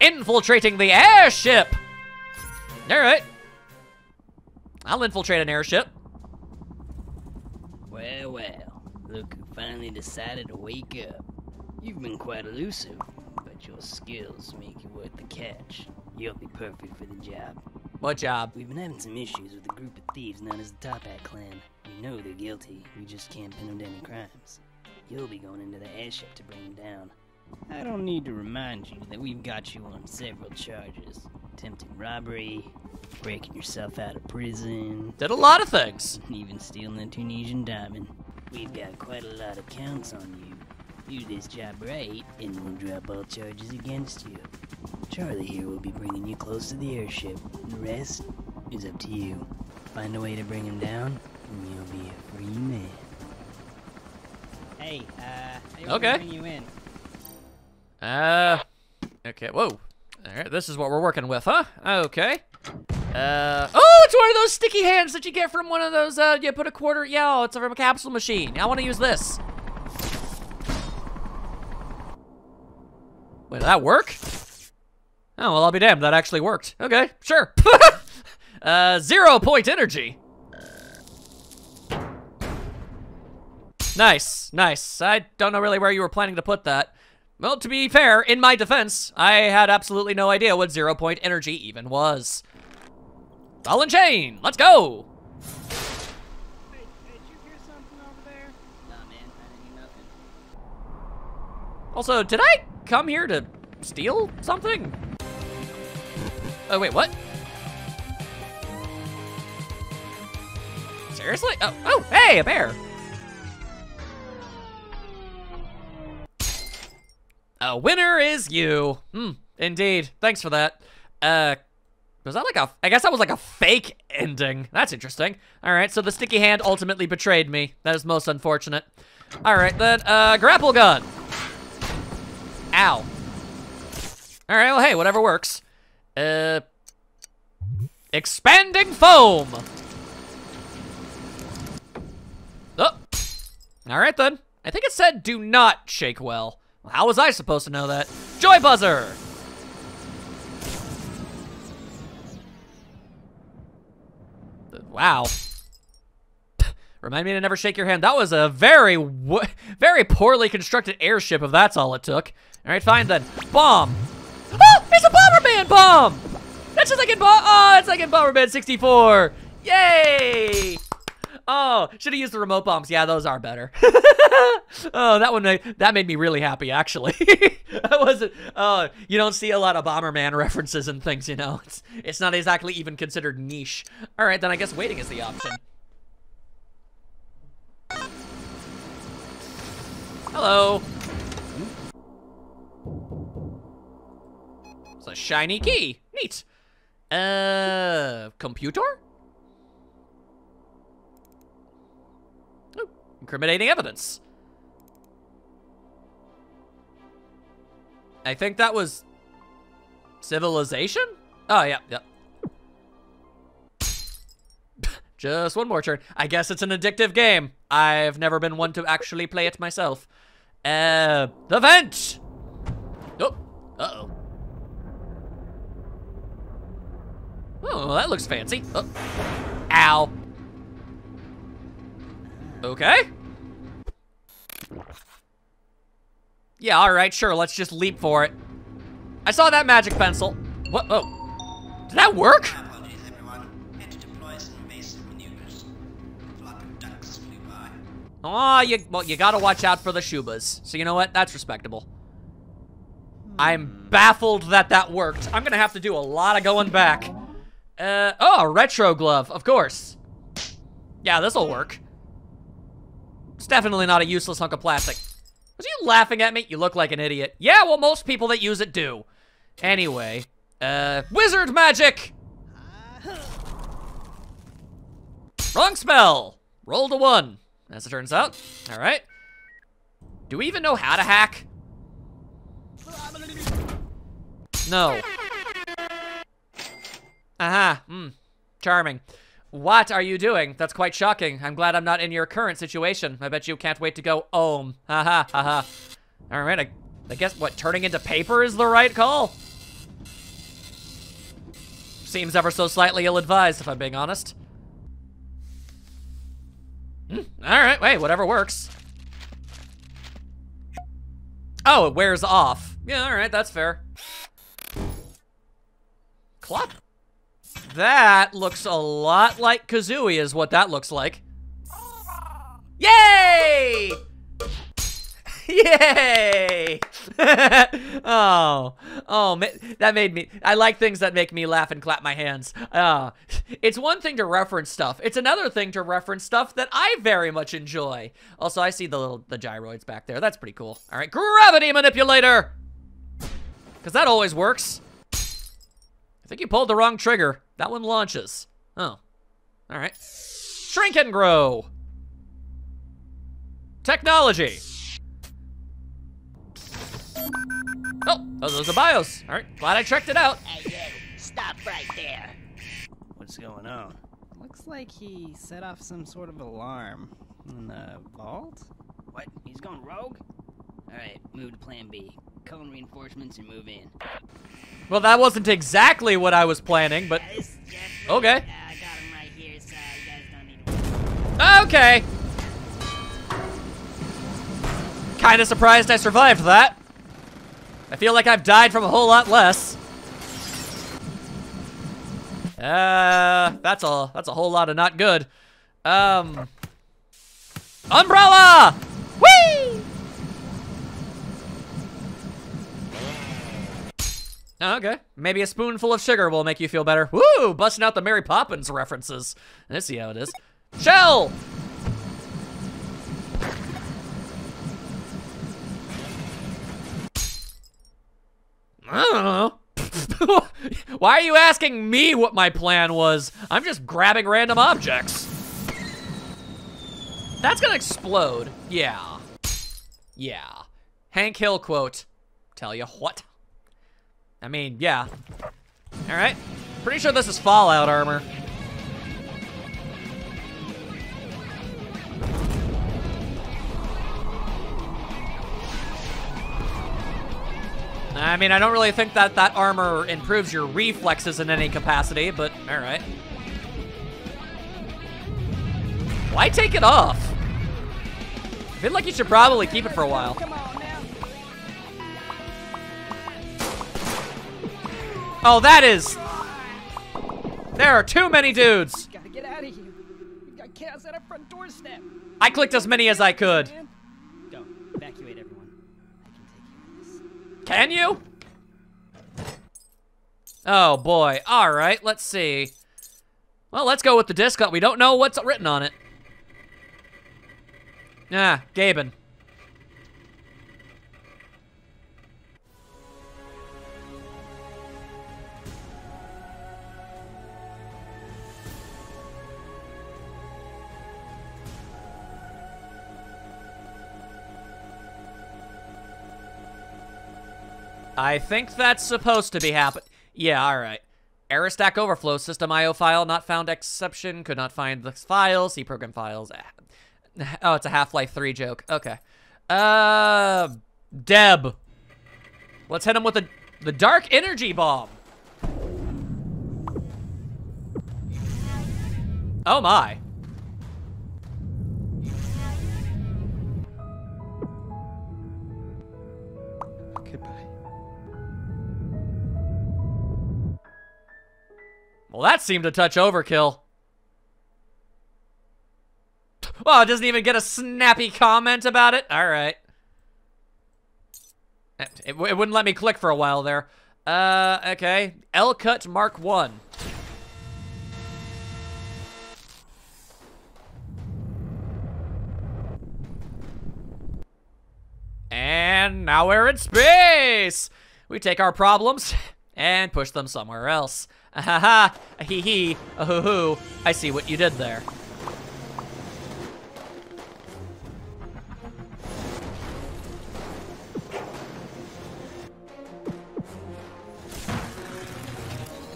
infiltrating the airship. All right. I'll infiltrate an airship. Well, well, look who finally decided to wake up. You've been quite elusive, but your skills make you worth the catch. You'll be perfect for the job. What job? We've been having some issues with a group of thieves known as the Toppat Clan. We know they're guilty, we just can't pin them to any crimes. You'll be going into the airship to bring them down. I don't need to remind you that we've got you on several charges. Attempted robbery, breaking yourself out of prison, Did a lot of things. even stealing a Tunisian diamond. We've got quite a lot of counts on you. Do this job right, and we'll drop all charges against you. Charlie here will be bringing you close to the airship. The rest is up to you. Find a way to bring him down, and you'll be a free man. Hey, uh, I Okay. bring you in. Uh, okay, whoa. All right, this is what we're working with, huh? Okay. Uh, oh, it's one of those sticky hands that you get from one of those, uh, you put a quarter, yeah, oh, it's from a capsule machine. I want to use this. Wait, did that work? Oh, well, I'll be damned, that actually worked. Okay, sure. uh, zero point energy. Nice, nice. I don't know really where you were planning to put that. Well, to be fair, in my defense, I had absolutely no idea what zero point energy even was. Ball and chain, let's go! Also, did I come here to steal something? Oh, wait, what? Seriously? Oh, oh, hey, a bear! A winner is you. Hmm, indeed. Thanks for that. Uh, was that like a, I guess that was like a fake ending. That's interesting. All right, so the sticky hand ultimately betrayed me. That is most unfortunate. All right, then, uh, grapple gun. Ow. All right, well, hey, whatever works. Uh, expanding foam. Oh. All right, then. I think it said do not shake well. How was I supposed to know that? Joy buzzer. Wow. Remind me to never shake your hand. That was a very, very poorly constructed airship, if that's all it took. All right, fine then. Bomb. Oh, it's a Bomberman bomb! That's just like in Bo- Oh, it's like in Bomberman 64. Yay! Oh, should have used the remote bombs. Yeah, those are better. oh, that one made, that made me really happy, actually. I wasn't. Oh, you don't see a lot of Bomberman references and things, you know. It's it's not exactly even considered niche. All right, then I guess waiting is the option. Hello. It's a shiny key. Neat. Uh, computer? Incriminating evidence. I think that was civilization? Oh, yeah, yeah. Just one more turn. I guess it's an addictive game. I've never been one to actually play it myself. Uh, the vent! Oh, uh-oh. Oh, that looks fancy. Oh. Ow. Okay. Yeah, all right, sure, let's just leap for it. I saw that magic pencil. What? Oh. Did that work? Apologies, everyone. Had to deploy some invasive maneuvers. A flock of ducks flew by. Aw, you, well, you gotta watch out for the Shubas. So you know what? That's respectable. I'm baffled that that worked. I'm gonna have to do a lot of going back. Uh, oh, a retro glove, of course. Yeah, this'll work. It's definitely not a useless hunk of plastic. Was you laughing at me? You look like an idiot. Yeah, well, most people that use it do. Anyway, uh, wizard magic! Wrong spell! Rolled a one, as it turns out. All right. Do we even know how to hack? No. Aha, hmm, charming. What are you doing? That's quite shocking. I'm glad I'm not in your current situation. I bet you can't wait to go ohm. Haha, haha. All right, I, I guess what, turning into paper is the right call? Seems ever so slightly ill-advised, if I'm being honest. Hmm, all right, wait, whatever works. Oh, it wears off. Yeah, all right, that's fair. Clop. That looks a lot like Kazooie is what that looks like. Yay! Yay! oh, oh, that made me. I like things that make me laugh and clap my hands. Uh, it's one thing to reference stuff. It's another thing to reference stuff that I very much enjoy. Also, I see the little the gyroids back there. That's pretty cool. All right, gravity manipulator, because that always works. I think you pulled the wrong trigger. That one launches. Oh, all right. Shrink and grow. Technology. Oh, those are BIOS. All right, glad I checked it out. Hey, you! Stop right there! What's going on? Looks like he set off some sort of alarm in the vault. What? He's gone rogue? Alright, move to plan B. In reinforcements and move in. Well, that wasn't exactly what I was planning, but this is Jeffrey. Okay. I got him right here, so you guys don't need to okay. Kind of surprised I survived that. I feel like I've died from a whole lot less. Uh, that's a that's a whole lot of not good. Um, umbrella. Whee! Oh, okay. Maybe a spoonful of sugar will make you feel better. Woo! Busting out the Mary Poppins references. Let's see how it is. Shell! I don't know. Why are you asking me what my plan was? I'm just grabbing random objects. That's gonna explode. Yeah. Yeah. Hank Hill quote. Tell you what. I mean, yeah. Alright. Pretty sure this is Fallout armor. I mean, I don't really think that that armor improves your reflexes in any capacity, but alright. Why take it off? I feel like you should probably keep it for a while. Oh, that is... There are too many dudes. Gotta get out of here. We've got chaos at our front doorstep. I clicked as many as I could. Go. Evacuate everyone. I can take care of this. Can you? Oh boy. All right, let's see. Well, let's go with the disc. We don't know what's written on it. Ah, Gaben. I think that's supposed to be happen. Yeah, all right. Error stack overflow system IO file not found exception could not find the file. See program files. Ah. Oh, it's a Half-Life 3 joke. Okay. Uh, Deb. Let's hit him with the the dark energy bomb. Oh my. Well, that seemed to touch overkill. Well, it doesn't even get a snappy comment about it. All right. It, it, it wouldn't let me click for a while there. Uh, okay. L-Cut Mark 1. And now we're in space! We take our problems and push them somewhere else. Ah ha ha, a hee hee, a hoo hoo. I see what you did there.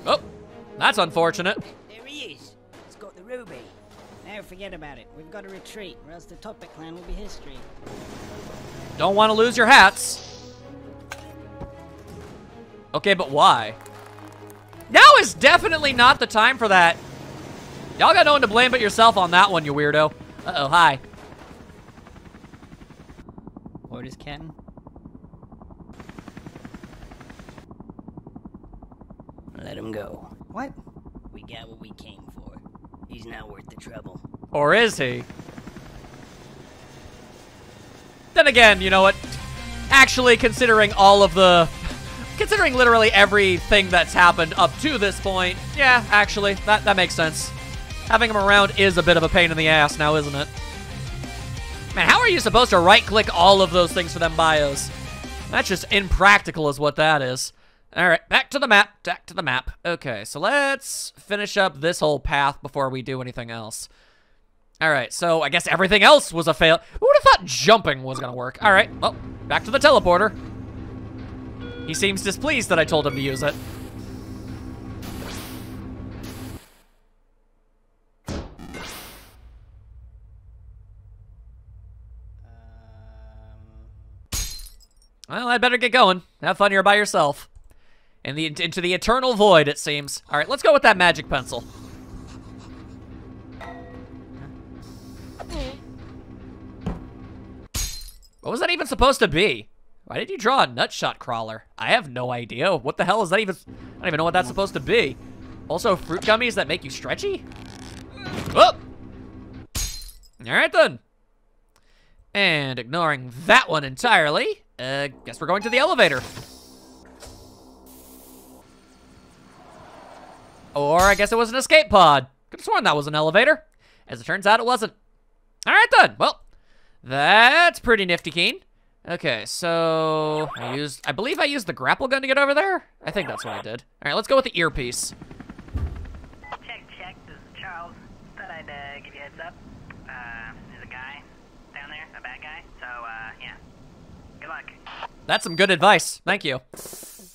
Oh, that's unfortunate. There he is. He's got the ruby. Now forget about it. We've got to retreat, or else the Toppat clan will be history. Don't want to lose your hats. Okay, but why? Now is definitely not the time for that. Y'all got no one to blame but yourself on that one, you weirdo. Uh-oh, hi. Orders, Captain? Let him go. What? We got what we came for. He's not worth the trouble. Or is he? Then again, you know what? Actually, considering all of the... Considering literally everything that's happened up to this point, yeah, actually, that, that makes sense. Having him around is a bit of a pain in the ass now, isn't it? Man, how are you supposed to right-click all of those things for them bios? That's just impractical is what that is. All right, back to the map, back to the map. Okay, so let's finish up this whole path before we do anything else. All right, so I guess everything else was a fail. Who would have thought jumping was gonna work? All right, well, back to the teleporter. He seems displeased that I told him to use it. Um, Well, I'd better get going. Have fun here by yourself. In the into the eternal void, it seems. All right, let's go with that magic pencil. What was that even supposed to be? Why did you draw a nutshot crawler? I have no idea. What the hell is that even? I don't even know what that's supposed to be. Also, fruit gummies that make you stretchy? Whoop! All right then. And ignoring that one entirely, uh, guess we're going to the elevator. Or I guess it was an escape pod. Could have sworn that was an elevator. As it turns out, it wasn't. All right then. Well, that's pretty nifty, Keen. Okay, so I used, I believe I used the grapple gun to get over there. I think that's what I did. All right, let's go with the earpiece. Check, check. This is Charles. Thought I'd uh, give you a heads up. Uh, there's a guy down there, a bad guy. So, uh, yeah. Good luck. That's some good advice. Thank you.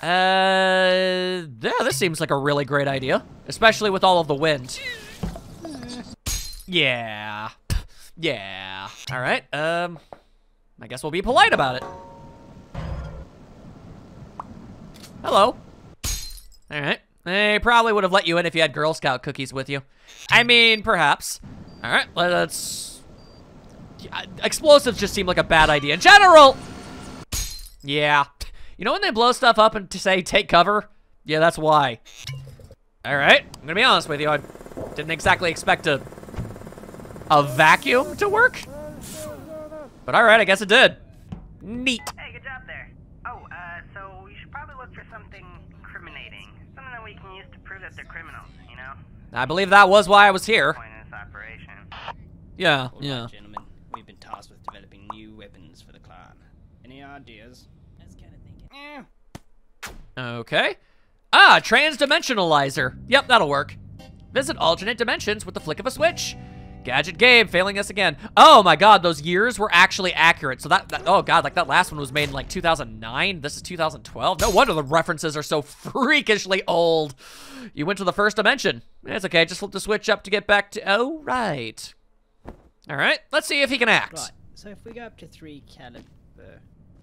Uh, yeah, this seems like a really great idea, especially with all of the wind. Yeah. Yeah. All right. Um, I guess we'll be polite about it. Hello. All right. They probably would have let you in if you had Girl Scout cookies with you. I mean, perhaps. All right, let's... Explosives just seem like a bad idea in general. Yeah. You know when they blow stuff up and to say take cover? Yeah, that's why. All right, I'm gonna be honest with you. I didn't exactly expect a a vacuum to work, but all right, I guess it did. Neat. Hey, good job there. Oh, uh, so you should probably look for something incriminating. Something that we can use to prove that they're criminals, you know? I believe that was why I was here. Point of this operation. Yeah, all right, yeah. gentlemen. We've been tasked with developing new weapons for the clan. Any ideas? I was kind of thinking. Eh. Okay. Ah, transdimensionalizer. Yep, that'll work. Visit alternate dimensions with the flick of a switch. Gadget Gabe failing us again. Oh my god, those years were actually accurate. So that, that, oh god, like that last one was made in like 2009. This is 2012. No wonder the references are so freakishly old. You went to the first dimension. It's okay, just flip the switch up to get back to, oh, right. All right, let's see if he can act. Right. So if we go up to three caliber.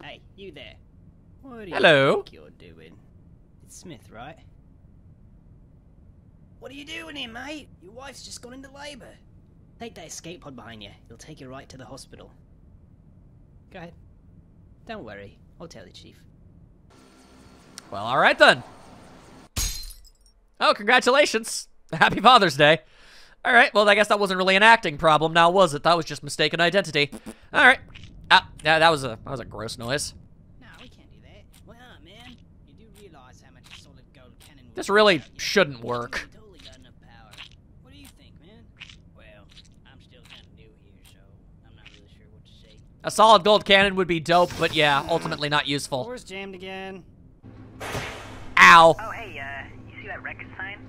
Hey, you there? What do you Hello? think you're doing? It's Smith, right? What are you doing here, mate? Your wife's just gone into labour. Take that escape pod behind you. It'll take you right to the hospital. Go ahead. Don't worry. I'll tell the chief. Well, all right then. Oh, congratulations. Happy Father's Day. All right, well, I guess that wasn't really an acting problem now, was it? That was just mistaken identity. All right. Ah, yeah, that was a that was a gross noise. No, we can't do that. Why not, man? You do realize how much solid gold cannon This really shouldn't work. We totally got enough power. What do you think, man? Well, I'm still kind of new here, so I'm not really sure what to say. A solid gold cannon would be dope, but yeah, ultimately not useful. Door's jammed again. Ow. Oh, hey, uh, you see that record sign?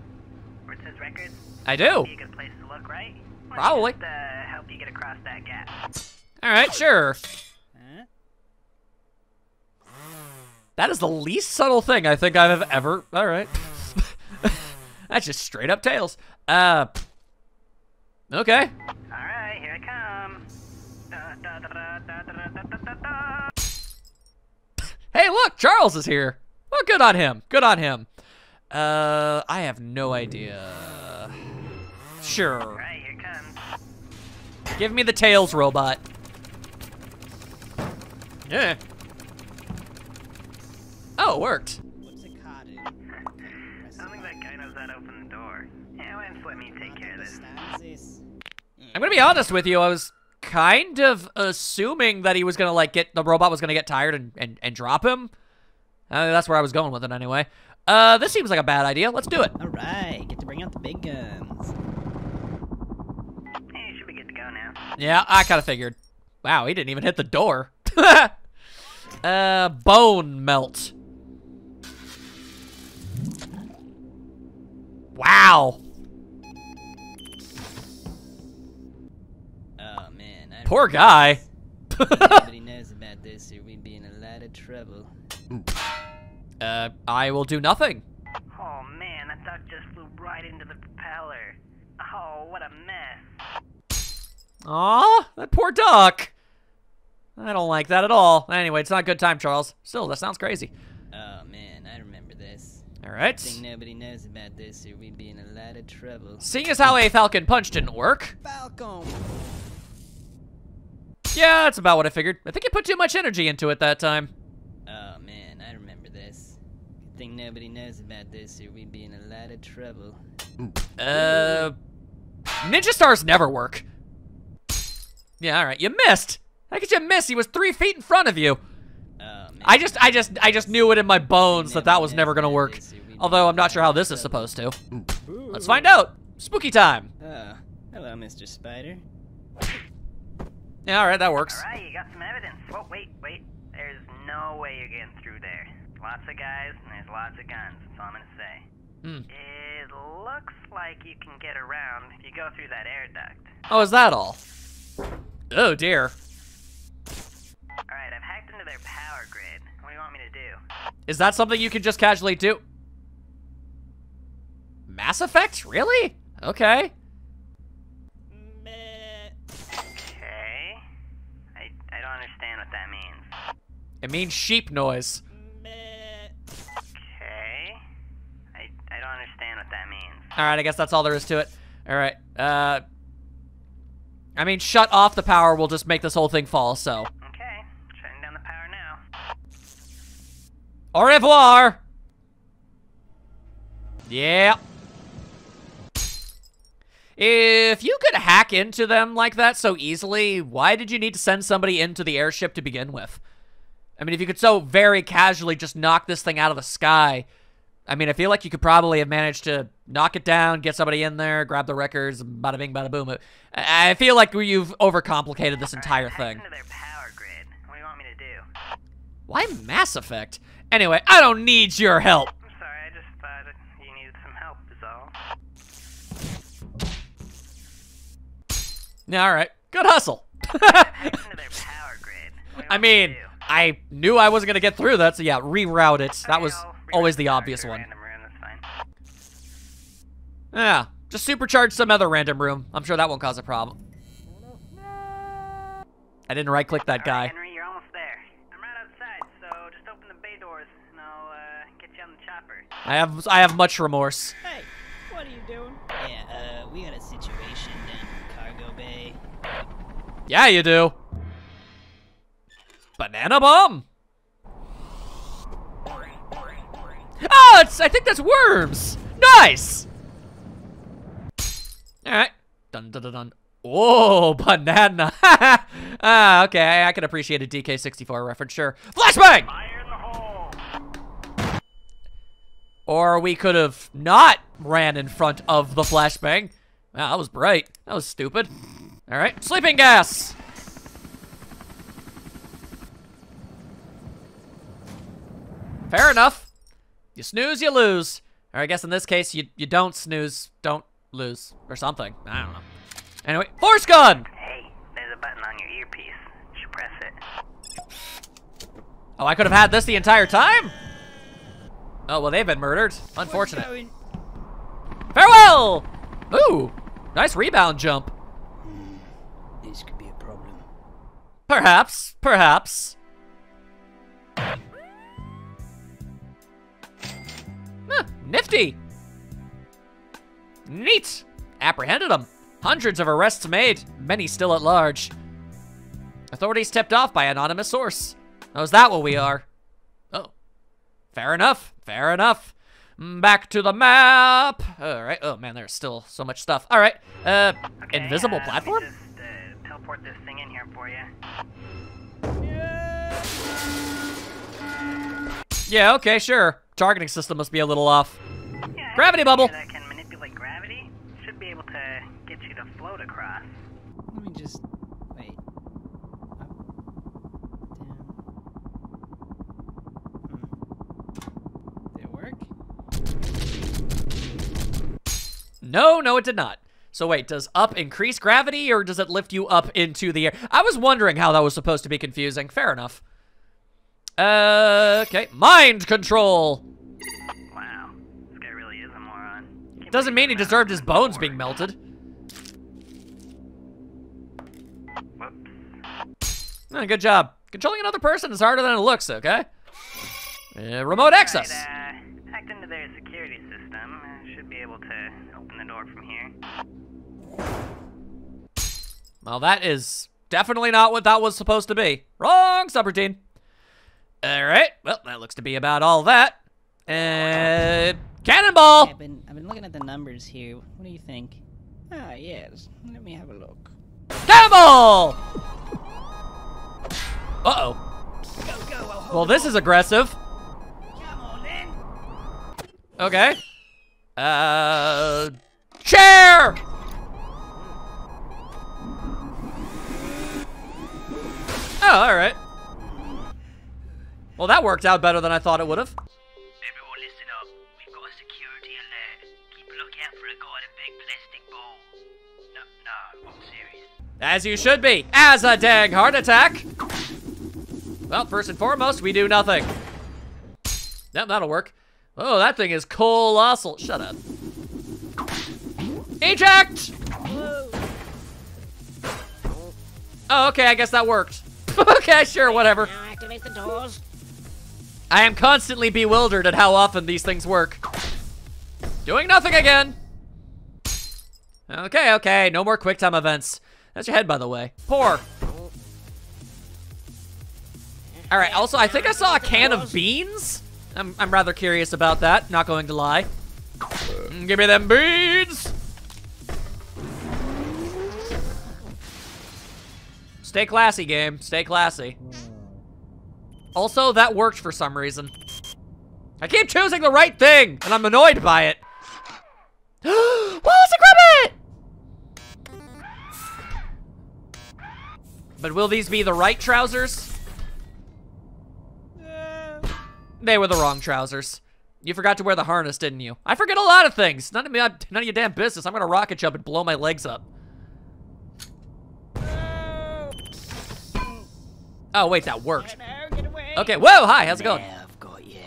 Where it says records? I do. Be a good place to look, right? Let me Probably. Just, uh, help you get across that gap. All right, sure. Huh? That is the least subtle thing I think I've ever. All right. That's just straight up tails. Uh. Okay. Alright, here Hey, look, Charles is here. Well, good on him. Good on him. Uh, I have no idea. Sure. Alright, here comes. Give me the Tails robot. Yeah. Oh, it worked. What's a card in? I don't think that guy knows how to open the door. Yeah, why don't let me take care of this. I'm gonna be honest with you. I was kind of assuming that he was gonna like get the robot was gonna get tired and and, and drop him. Uh, that's where I was going with it anyway. Uh, this seems like a bad idea. Let's do it. Alright, get to bring out the big guns. Hey, should be good to go now. Yeah, I kind of figured. Wow, he didn't even hit the door. uh, bone melt. Wow. Poor guy. Nobody knows about this, or we'd be in a lot of trouble. uh, I will do nothing. Oh man, that duck just flew right into the propeller. Oh, what a mess. Aw, that poor duck. I don't like that at all. Anyway, it's not a good time, Charles. Still, that sounds crazy. Oh man, I remember this. All right. Think nobody knows about this, or we'd be in a lot of trouble. Seeing as how a Falcon Punch didn't work, Falcon! Yeah, that's about what I figured. I think you put too much energy into it that time. Oh man, I remember this. Good thing nobody knows about this, or we'd be in a lot of trouble. Uh, Ninja Stars never work. Yeah, all right, you missed. How could you miss? He was three feet in front of you. Oh man. I just, I just, I just knew it in my bones that that was never gonna work. Although I'm not sure how this is supposed to. Let's find out. Spooky time. Oh, hello, Mr. Spider. Yeah, all right, that works. Alright, you got some evidence. Whoa, wait, wait. There's no way you're getting through there. Lots of guys, and there's lots of guns. That's all I'm gonna say. Hmm. It looks like you can get around if you go through that air duct. Oh, is that all? Oh dear. Alright, I've hacked into their power grid. What do you want me to do? Is that something you can just casually do? Mass Effect? Really? Okay. Meh. Okay. I, I don't understand what that means. It means sheep noise. Okay. I, I don't understand what that means. All right, I guess that's all there is to it. All right. Uh, I mean, shut off the power will just make this whole thing fall. So, Okay, shutting down the power now. au revoir. Yeah. If you could hack into them like that so easily, why did you need to send somebody into the airship to begin with? I mean, if you could so very casually just knock this thing out of the sky, I mean, I feel like you could probably have managed to knock it down, get somebody in there, grab the records, bada bing, bada boom. I I feel like you've overcomplicated this entire thing. into their power grid. What do you want me to do? Why Mass Effect? Anyway, I don't need your help. I'm sorry, I just thought you needed some help, is all. Yeah, all right. Good hustle. Hacked into their power grid. What do you I mean? I knew I wasn't going to get through that, so yeah, reroute it. That was always the obvious one. Random room, that's fine. Yeah, just supercharge some other random room. I'm sure that won't cause a problem. I didn't right click that guy. Henry, you're almost there. I'm right outside, so just open the bay doors, and I'll uh, get you on the chopper. I have I have much remorse. Hey, what are you doing? Yeah, uh, we got a situation down in Cargo Bay. Yeah, you do. Banana bomb. Oh, it's I think that's worms. Nice. All right. Dun dun dun dun. Oh, banana. ah, okay. I, I can appreciate a DK64 reference. Sure. Flashbang. Or we could have not ran in front of the flashbang. Wow, that was bright. That was stupid. All right, sleeping gas. Fair enough. You snooze, you lose. Or I guess in this case, you you don't snooze, don't lose, or something. I don't know. Anyway, force gun. Hey, there's a button on your earpiece. You should press it. Oh, I could have had this the entire time. Oh well, they've been murdered. Unfortunate. Farewell! Ooh, nice rebound jump. Hmm, this could be a problem. Perhaps, perhaps. Huh, Nifty. Neat. Apprehended them. Hundreds of arrests made, many still at large. Authorities tipped off by anonymous source. Oh, is that what we are? Oh. Fair enough. Fair enough. Mm, Back to the map. All right. Oh man, there's still so much stuff. All right. Uh, Okay, invisible uh, platform. Just uh, teleport this thing in here for you. Yeah. Okay. Sure. Targeting system must be a little off. Yeah, Gravity bubble. That can manipulate gravity should be able to get you to float across. Let me just wait. Up, down. Hmm. Did it work? No, no, it did not. So wait, does up increase gravity or does it lift you up into the air? I was wondering how that was supposed to be confusing. Fair enough. Uh, okay, mind control. Wow, this guy really is a moron. Can't Doesn't mean he deserved his bones being melted. Whoops. Eh, good job. Controlling another person is harder than it looks, okay? Uh, remote access. Right, uh, hacked into their security system. Uh, should be able to open the door from here. Well, that is definitely not what that was supposed to be. Wrong subroutine. All right. Well, that looks to be about all that. Uh, cannonball. I've been I've been looking at the numbers here. What do you think? Ah, yes. Let me have a look. Cannonball. Uh-oh. Go, go, I'll Well, this is aggressive. Come on then. Okay. Uh, chair. Oh, all right. Well, that worked out better than I thought it would have. Everyone listen up. We've got a security alert. Keep a lookout for a guy in a big plastic ball. No, no, I'm serious. As you should be. As a dang heart attack. Well, first and foremost, we do nothing. Yep, that'll work. Oh, that thing is colossal. Shut up. Eject! Oh, okay, I guess that worked. okay, sure, whatever. Activate the doors. I am constantly bewildered at how often these things work. Doing nothing again. Okay, okay, no more quick time events. That's your head, by the way. Poor. All right, also, I think I saw a can of beans. I'm, I'm rather curious about that, not going to lie. Give me them beans. Stay classy, game. Stay classy. Also, that worked for some reason. I keep choosing the right thing, and I'm annoyed by it. Wallace and Gromit! But will these be the right trousers? They were the wrong trousers. You forgot to wear the harness, didn't you? I forget a lot of things. None of me, none of your damn business. I'm gonna rocket jump and blow my legs up. Oh wait, that worked. No, get away. Okay, whoa, hi, how's it going? Now I've got you.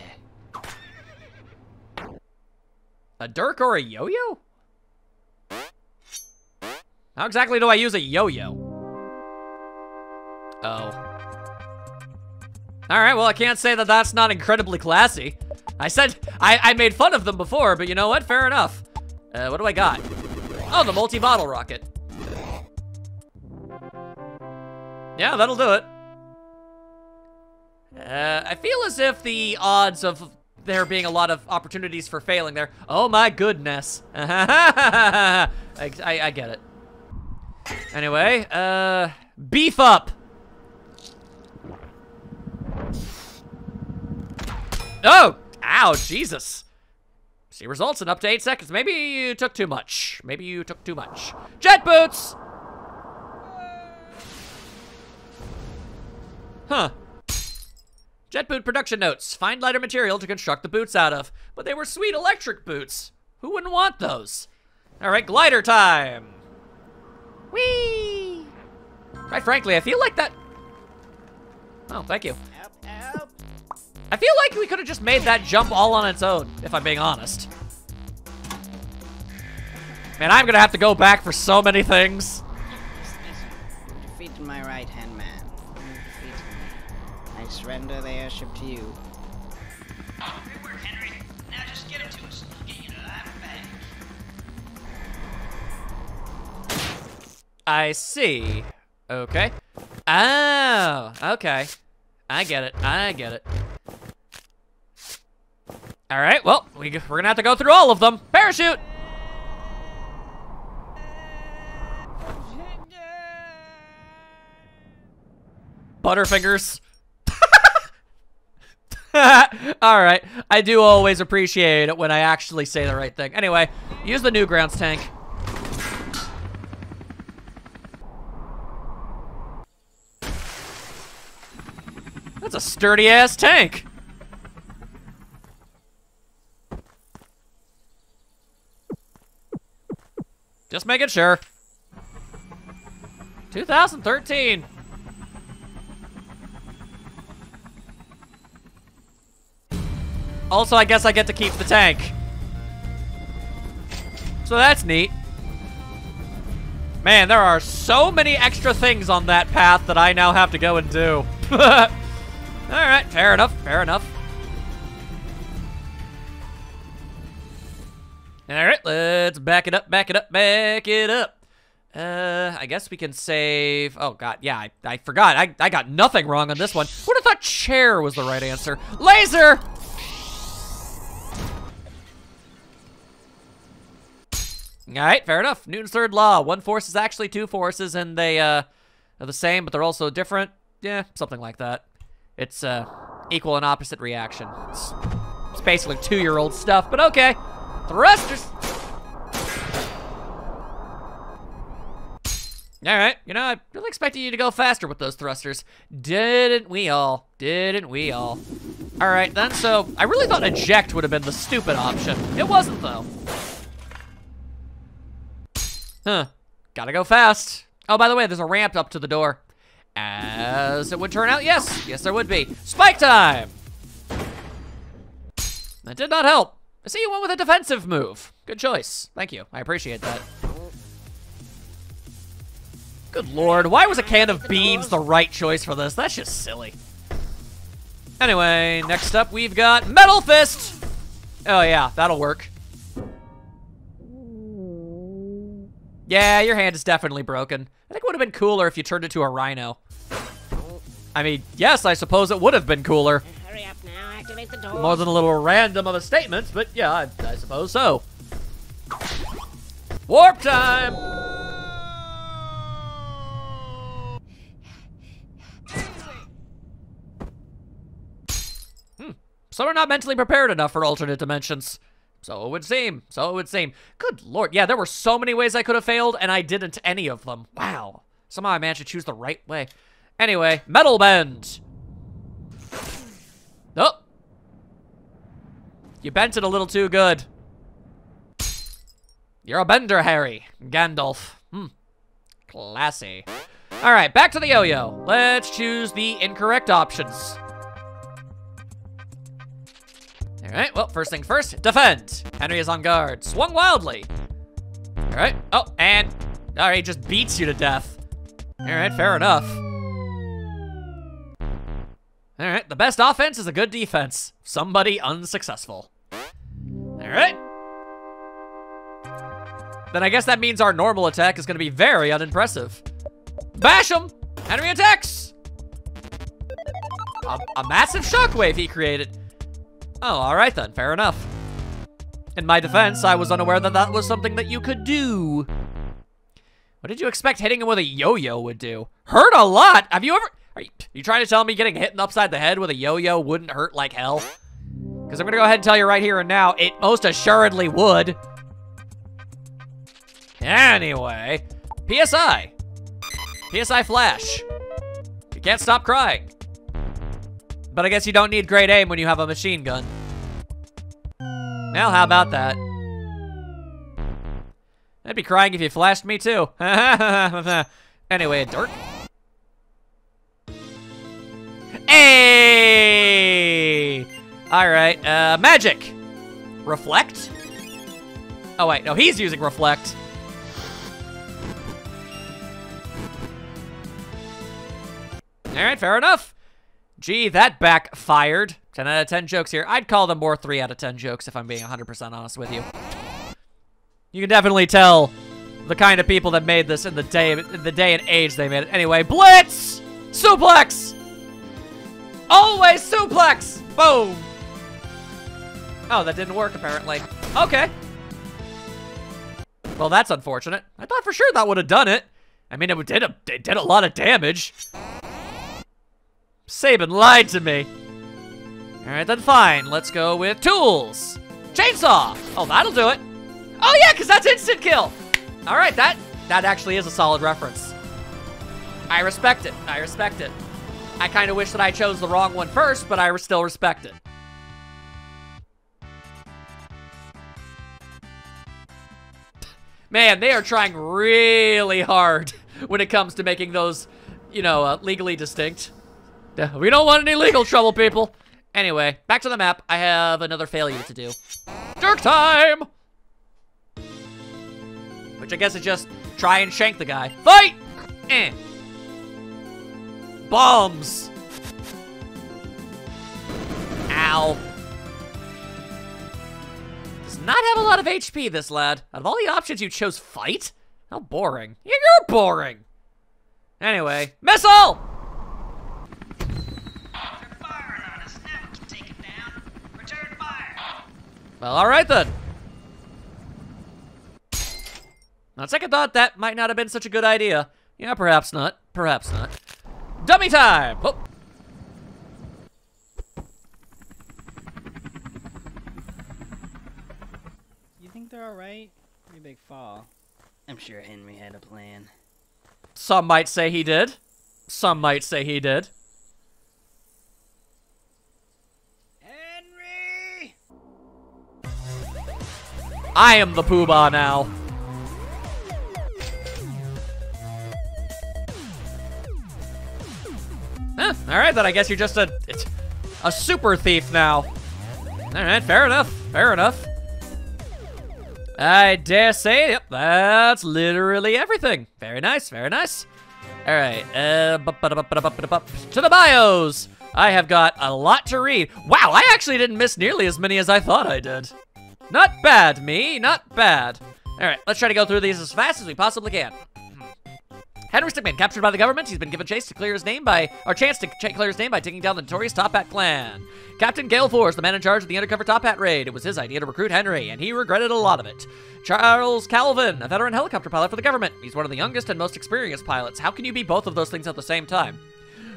A Dirk or a yo-yo? How exactly do I use a yo-yo? Oh. Alright, well, I can't say that that's not incredibly classy. I said, I, I made fun of them before, but you know what? Fair enough. Uh, what do I got? Oh, the multi-bottle rocket. Yeah, that'll do it. Uh, I feel as if the odds of there being a lot of opportunities for failing there. Oh my goodness. I, I, I get it. Anyway, uh, beef up. Oh, ow, Jesus. See results in up to eight seconds. Maybe you took too much. Maybe you took too much. Jet boots. Huh. Jet boot production notes. Find lighter material to construct the boots out of. But they were sweet electric boots. Who wouldn't want those? All right, glider time. Whee! Quite frankly, I feel like that... Oh, thank you. I feel like we could have just made that jump all on its own, if I'm being honest. Man, I'm gonna have to go back for so many things. Defeated my right hand surrender the airship to you. I I see. Okay. Oh, okay. I get it. I get it. All right, well, we, we're gonna have to go through all of them. Parachute! Butterfingers. all right, I do always appreciate it when I actually say the right thing. Anyway, use the Newgrounds tank. That's a sturdy ass tank. Just making sure. 2013. Also, I guess I get to keep the tank. So that's neat. Man, there are so many extra things on that path that I now have to go and do. Alright, fair enough, fair enough. Alright, let's back it up, back it up, back it up. Uh, I guess we can save... Oh, God, yeah, I, I forgot. I, I got nothing wrong on this one. Would have thought chair was the right answer. Laser! Alright, fair enough. Newton's third law. One force is actually two forces, and they, uh, are the same, but they're also different. Yeah, something like that. It's, uh, equal and opposite reaction. It's, it's basically two-year-old stuff, but okay. Thrusters! Alright, you know, I really expected you to go faster with those thrusters. Didn't we all? Didn't we all? Alright then, so I really thought eject would have been the stupid option. It wasn't, though. Huh. Gotta go fast. Oh, by the way, there's a ramp up to the door. As it would turn out, yes. Yes, there would be. Spike time! That did not help. I see you went with a defensive move. Good choice. Thank you. I appreciate that. Good lord, why was a can of beans the right choice for this? That's just silly. Anyway, next up we've got Metal Fist! Oh yeah, that'll work. Yeah, your hand is definitely broken. I think it would have been cooler if you turned it to a rhino. I mean, yes, I suppose it would have been cooler. Hurry up now, activate the door. More than a little random of a statement, but yeah, I, I suppose so. Warp time! Hmm. So we're not mentally prepared enough for alternate dimensions. So it would seem. So it would seem. Good lord. Yeah, there were so many ways I could have failed, and I didn't any of them. Wow. Somehow I managed to choose the right way. Anyway, Metal Bend. Oh. You bent it a little too good. You're a bender, Harry. Gandalf. Hmm. Classy. All right, back to the yo-yo. Let's choose the incorrect options. All right, well, first things first, defend. Henry is on guard. Swung wildly. All right, oh, and, all right, just beats you to death. All right, fair enough. All right, the best offense is a good defense. Somebody unsuccessful. All right. Then I guess that means our normal attack is going to be very unimpressive. Bash him! Henry attacks! A, a massive shockwave he created. Oh, all right then, fair enough. In my defense, I was unaware that that was something that you could do. What did you expect hitting him with a yo-yo would do? Hurt a lot? Have you ever... Are you, you trying to tell me getting hit upside the head with a yo-yo wouldn't hurt like hell? Because I'm going to go ahead and tell you right here and now, it most assuredly would. Anyway, PSI. PSI Flash. You can't stop crying. But I guess you don't need great aim when you have a machine gun. Now how about that? I'd be crying if you flashed me too. anyway, dirt. Hey! Alright, uh, magic. Reflect? Oh wait, no, he's using reflect. Alright, fair enough. Gee, that backfired. 10 out of 10 jokes here. I'd call them more 3 out of 10 jokes if I'm being 100% honest with you. You can definitely tell the kind of people that made this in the day in the day and age they made it. Anyway, Blitz! Suplex! Always suplex! Boom! Oh, that didn't work apparently. Okay. Well, that's unfortunate. I thought for sure that would have done it. I mean, it did a, it did a lot of damage. Sabin lied to me. All right, then fine. Let's go with tools. Chainsaw. Oh, that'll do it. Oh yeah, because that's instant kill. All right, that that actually is a solid reference. I respect it. I respect it. I kind of wish that I chose the wrong one first, but I still respect it. Man, they are trying really hard when it comes to making those, you know, uh, legally distinct. We don't want any legal trouble, people. Anyway, back to the map. I have another failure to do. Jerk time! Which I guess is just try and shank the guy. Fight! Eh. Bombs! Ow. Does not have a lot of HP, this lad. Out of all the options, you chose fight? How boring. You're boring. Anyway, missile! Well, alright then. On second thought, that might not have been such a good idea. Yeah, perhaps not. Perhaps not. Dummy time! Oh. You think they're alright? Pretty big fall. I'm sure Henry had a plan. Some might say he did. Some might say he did. I am the poobah now. Huh, alright then, I guess you're just a, a super thief now. Alright, fair enough, fair enough. I dare say, yep, that's literally everything. Very nice, very nice. All right, uh, to the bios. I have got a lot to read. Wow, I actually didn't miss nearly as many as I thought I did. Not bad, me, not bad. All right, let's try to go through these as fast as we possibly can. Hmm. Henry Stickmin, captured by the government, he's been given chase to clear his name by, or chance to clear his name by taking down the notorious Toppat clan. Captain Galeforce, the man in charge of the undercover Toppat raid. It was his idea to recruit Henry, and he regretted a lot of it. Charles Calvin, a veteran helicopter pilot for the government. He's one of the youngest and most experienced pilots. How can you be both of those things at the same time?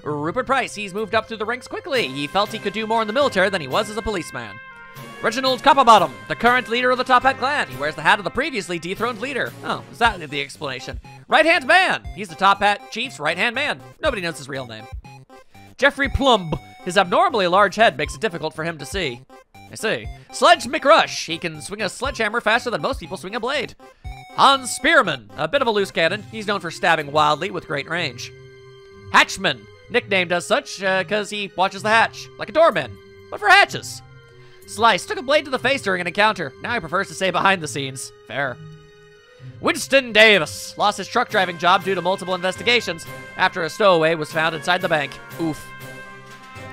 Rupert Price, he's moved up through the ranks quickly. He felt he could do more in the military than he was as a policeman. Reginald Copperbottom, the current leader of the Toppat clan. He wears the hat of the previously dethroned leader. Oh, is that the explanation? Right Hand Man. He's the Toppat Chief's right hand man. Nobody knows his real name. Jeffrey Plumb. His abnormally large head makes it difficult for him to see. I see. Sledge McRush. He can swing a sledgehammer faster than most people swing a blade. Hans Spearman. A bit of a loose cannon. He's known for stabbing wildly with great range. Hatchman. Nicknamed as such because uh, he watches the hatch, like a doorman, but for hatches. Slice took a blade to the face during an encounter. Now he prefers to stay behind the scenes. Fair. Winston Davis lost his truck driving job due to multiple investigations after a stowaway was found inside the bank. Oof.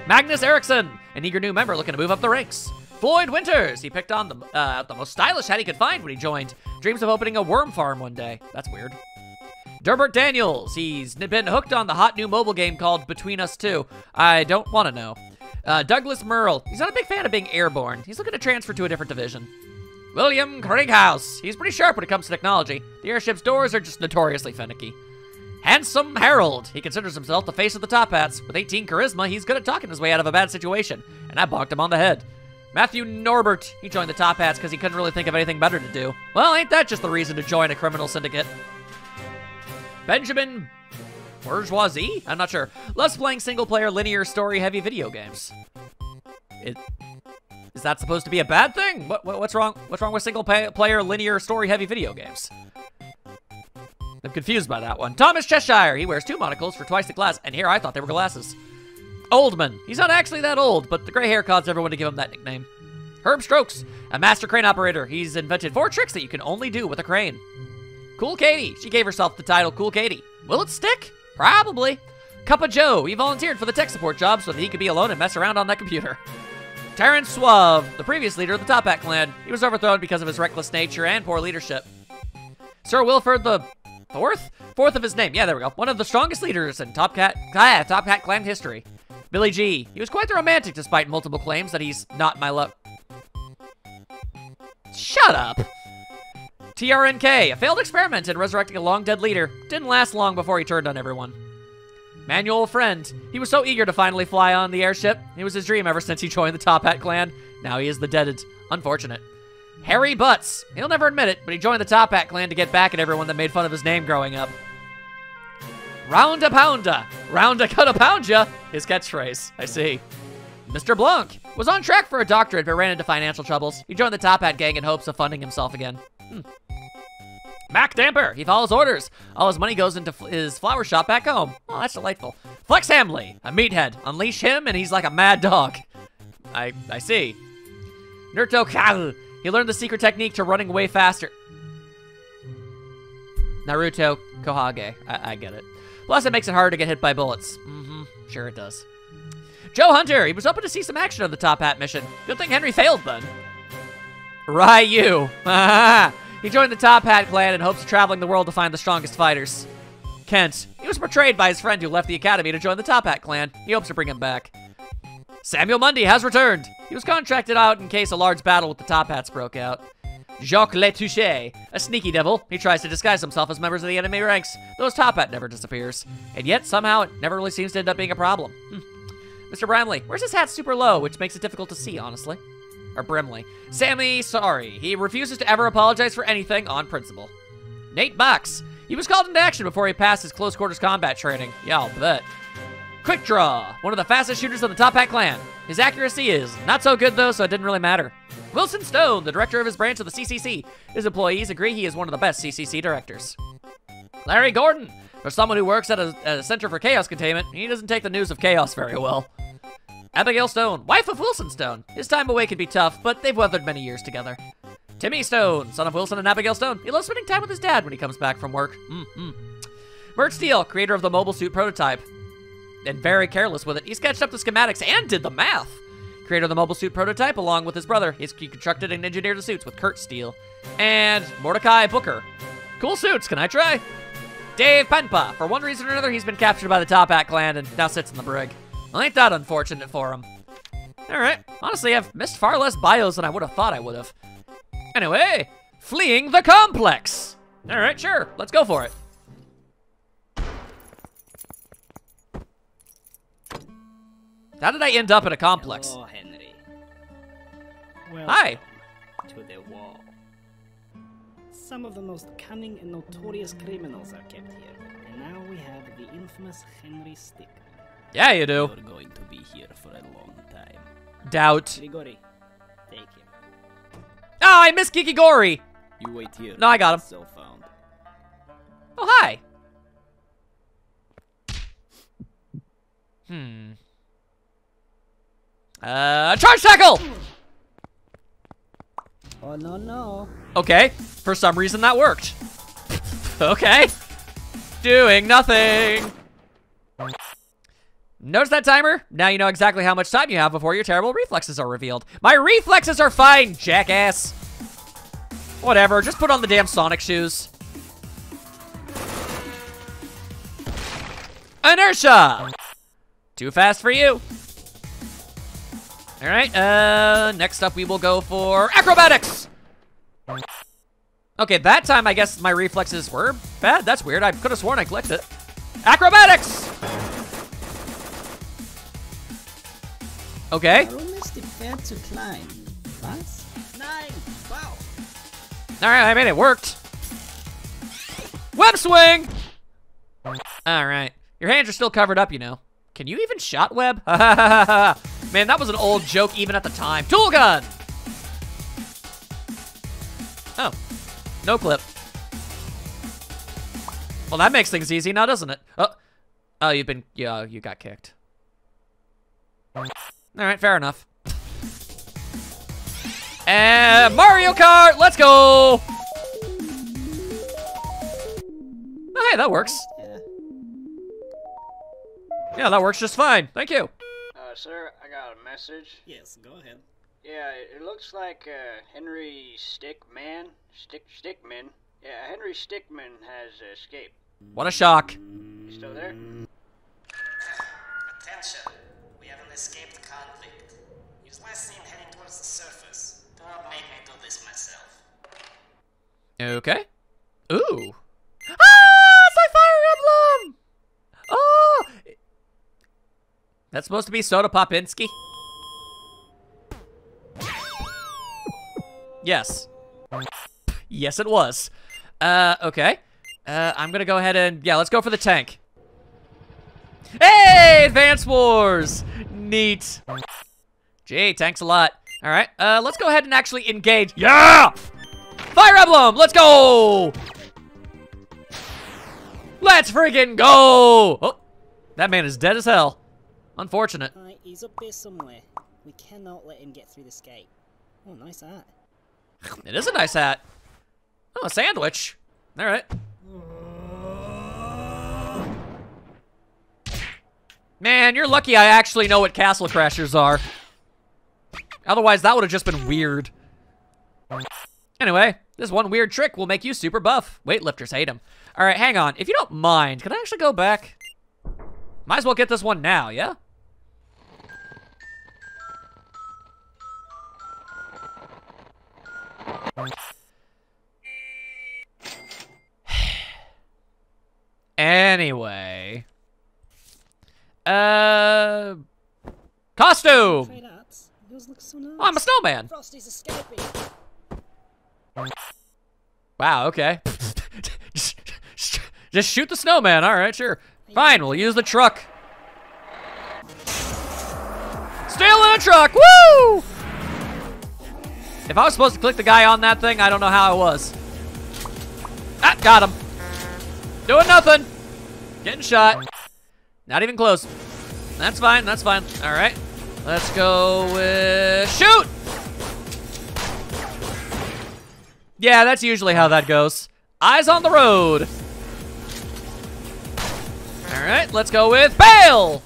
Magnus Eriksson, an eager new member looking to move up the ranks. Floyd Winters, he picked on the, uh, the most stylish hat he could find when he joined. Dreams of opening a worm farm one day. That's weird. Derbert Daniels, he's been hooked on the hot new mobile game called Between Us Two. I don't want to know. Uh, Douglas Merle, he's not a big fan of being airborne. He's looking to transfer to a different division. William Krieghaus, he's pretty sharp when it comes to technology. The airship's doors are just notoriously finicky. Handsome Harold, he considers himself the face of the Toppats. With 18 charisma, he's good at talking his way out of a bad situation, and I bonked him on the head. Matthew Norbert, he joined the Toppats because he couldn't really think of anything better to do. Well, ain't that just the reason to join a criminal syndicate? Benjamin Bourgeoisie? I'm not sure. Loves playing single-player, linear, story-heavy video games. It, is that supposed to be a bad thing? What, what what's wrong? What's wrong with single-player, linear, story-heavy video games? I'm confused by that one. Thomas Cheshire. He wears two monocles for twice the class, and here I thought they were glasses. Oldman. He's not actually that old, but the gray hair caused everyone to give him that nickname. Herb Strokes. A master crane operator. He's invented four tricks that you can only do with a crane. Cool Katie. She gave herself the title Cool Katie. Will it stick? Probably. Cup of Joe. He volunteered for the tech support job so that he could be alone and mess around on that computer. Terrence Suave, the previous leader of the Toppat clan. He was overthrown because of his reckless nature and poor leadership. Sir Wilford the fourth? Fourth of his name. Yeah, there we go. One of the strongest leaders in Top Cat, ah, Top Cat clan history. Billy G. He was quite the romantic despite multiple claims that he's not my love. Shut up. TRNK, a failed experiment in resurrecting a long dead leader. Didn't last long before he turned on everyone. Manual friend. He was so eager to finally fly on the airship. It was his dream ever since he joined the Toppat clan. Now he is the deaded. Unfortunate. Harry Butts. He'll never admit it, but he joined the Toppat clan to get back at everyone that made fun of his name growing up. Round a pounda. Round a cut a pound ya. His catchphrase. I see. Mr. Blanc was on track for a doctorate but ran into financial troubles. He joined the Toppat gang in hopes of funding himself again. Hmm. Mac Damper, he follows orders. All his money goes into his flower shop back home. Oh, that's delightful. Flex Hamley, a meathead. Unleash him and he's like a mad dog. I I see. Nurto Kal, he learned the secret technique to running way faster. Naruto Kohage, I, I get it. Plus, it makes it harder to get hit by bullets. Mm-hmm, sure it does. Joe Hunter, he was hoping to see some action on the Toppat mission. Good thing Henry failed then. Ryu, he joined the Toppat clan in hopes of traveling the world to find the strongest fighters. Kent, he was portrayed by his friend who left the academy to join the Toppat clan. He hopes to bring him back. Samuel Mundy has returned. He was contracted out in case a large battle with the Toppats broke out. Jacques Letouche, a sneaky devil. He tries to disguise himself as members of the enemy ranks, his top hat never disappears. And yet, somehow, it never really seems to end up being a problem. Hmm. Mr. Bramley, where's his hat super low, which makes it difficult to see, honestly? Or Brimley. Sammy, sorry. He refuses to ever apologize for anything on principle. Nate Box. He was called into action before he passed his close quarters combat training. Yeah, I'll bet. Quick Draw, one of the fastest shooters of the Toppat clan. His accuracy is not so good though, so it didn't really matter. Wilson Stone, the director of his branch of the CCC. His employees agree he is one of the best CCC directors. Larry Gordon, for someone who works at a, at a Center for Chaos Containment, he doesn't take the news of chaos very well. Abigail Stone, wife of Wilson Stone. His time away can be tough, but they've weathered many years together. Timmy Stone, son of Wilson and Abigail Stone. He loves spending time with his dad when he comes back from work. Mm-hmm. Mert Steele, creator of the mobile suit prototype and very careless with it. He sketched up the schematics and did the math. Creator of the mobile suit prototype, along with his brother, he's, he constructed and engineered the suits with Kurt Steele. And Mordecai Booker. Cool suits, can I try? Dave Penpa. For one reason or another, he's been captured by the Toppat clan and now sits in the brig. Well, ain't that unfortunate for him. Alright, honestly, I've missed far less bios than I would have thought I would have. Anyway, fleeing the complex. Alright, sure, let's go for it. How did I end up in a complex? Hello, Henry. Well, Hi. to the wall. Some of the most cunning and notorious criminals are kept here, and now we have the infamous Henry Stick. Yeah, you do. You're going to be here for a long time. Doubt. Grigori, take him. Oh, I missed Gigigori. You wait here. No, I got him. Still found. Oh, hi. Hmm. Uh, charge tackle! Oh no no! Okay, for some reason that worked. okay. Doing nothing. Notice that timer? Now you know exactly how much time you have before your terrible reflexes are revealed. My reflexes are fine, jackass. Whatever, just put on the damn Sonic shoes. Inertia! Too fast for you. All right, uh, next up we will go for acrobatics. Okay, that time I guess my reflexes were bad. That's weird. I could have sworn I clicked it. Acrobatics! Okay. Warum ist die Pferd zu klein? Was? Nein! Wow! All right, I mean, it worked. Web swing! All right. Your hands are still covered up, you know. Can you even shot web? Man, that was an old joke even at the time. Tool gun! Oh. No clip. Well, that makes things easy now, doesn't it? Oh, oh you've been, yeah, you got kicked. All right, fair enough. And Mario Kart, let's go! Oh, hey, that works. Yeah. Yeah, that works just fine. Thank you. Uh, sir, I got a message. Yes, go ahead. Yeah, it, it looks like uh, Henry Stickmin, Stick Stickmin, Yeah, Henry Stickmin has escaped. What a shock. You still there? Attention! We have an escaped convict. He was last seen heading towards the surface. Do not make me do this myself. Okay. Ooh. Ah, it's like Fire Emblem! Oh! That's supposed to be Soda Popinski? Yes. Yes, it was. Uh, okay. Uh, I'm gonna go ahead and, yeah, let's go for the tank. Hey, Advance Wars! Neat. Gee, thanks a lot. All right, uh, let's go ahead and actually engage. Yeah! Fire Emblem, let's go! Let's freaking go! Oh, that man is dead as hell. Unfortunate. Alright, he's up here somewhere. We cannot let him get through this gate. Oh, nice hat. It is a nice hat. Oh, a sandwich. All right. Man, you're lucky I actually know what Castle Crashers are. Otherwise, that would have just been weird. Anyway, this one weird trick will make you super buff. Weightlifters hate him. All right, hang on. If you don't mind, can I actually go back? Might as well get this one now, yeah? Anyway. Uh. Costume! Trade hats. Yours looks so nice. Oh, I'm a snowman. Frosty's escaping. Wow, okay. just, just shoot the snowman. All right, sure. Fine, we'll use the truck. Stealing a truck, woo! If I was supposed to click the guy on that thing, I don't know how I was. Ah, got him. Doing nothing. Getting shot. Not even close. That's fine, that's fine. All right. Let's go with shoot! Yeah, that's usually how that goes. Eyes on the road. All right, let's go with bail.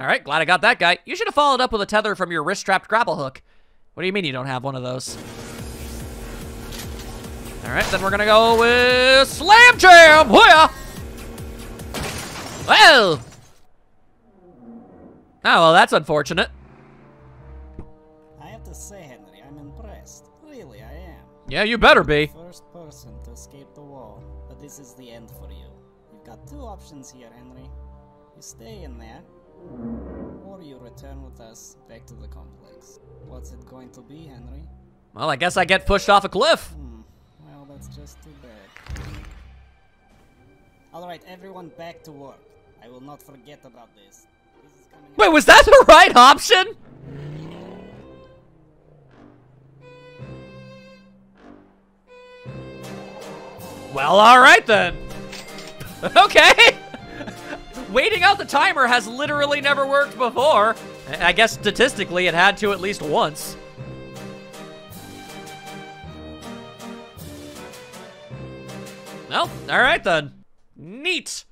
All right, glad I got that guy. You should have followed up with a tether from your wrist-strapped grapple hook. What do you mean you don't have one of those? All right, then we're gonna go with slam jam. Hooyah! Well. Oh, well, that's unfortunate. I have to say, Henry, I'm impressed. Really, I am. Yeah, you better be. First person to escape the wall, but this is the end for you. You've got two options here, Henry. You stay in there, or you return with us back to the complex. What's it going to be, Henry? Well, I guess I get pushed off a cliff. Hmm. That's just too bad. Alright, everyone back to work. I will not forget about this. This is coming Wait, was that the right option? Well, all right then. okay. Waiting out the timer has literally never worked before. I guess statistically it had to at least once. All right then. Neat.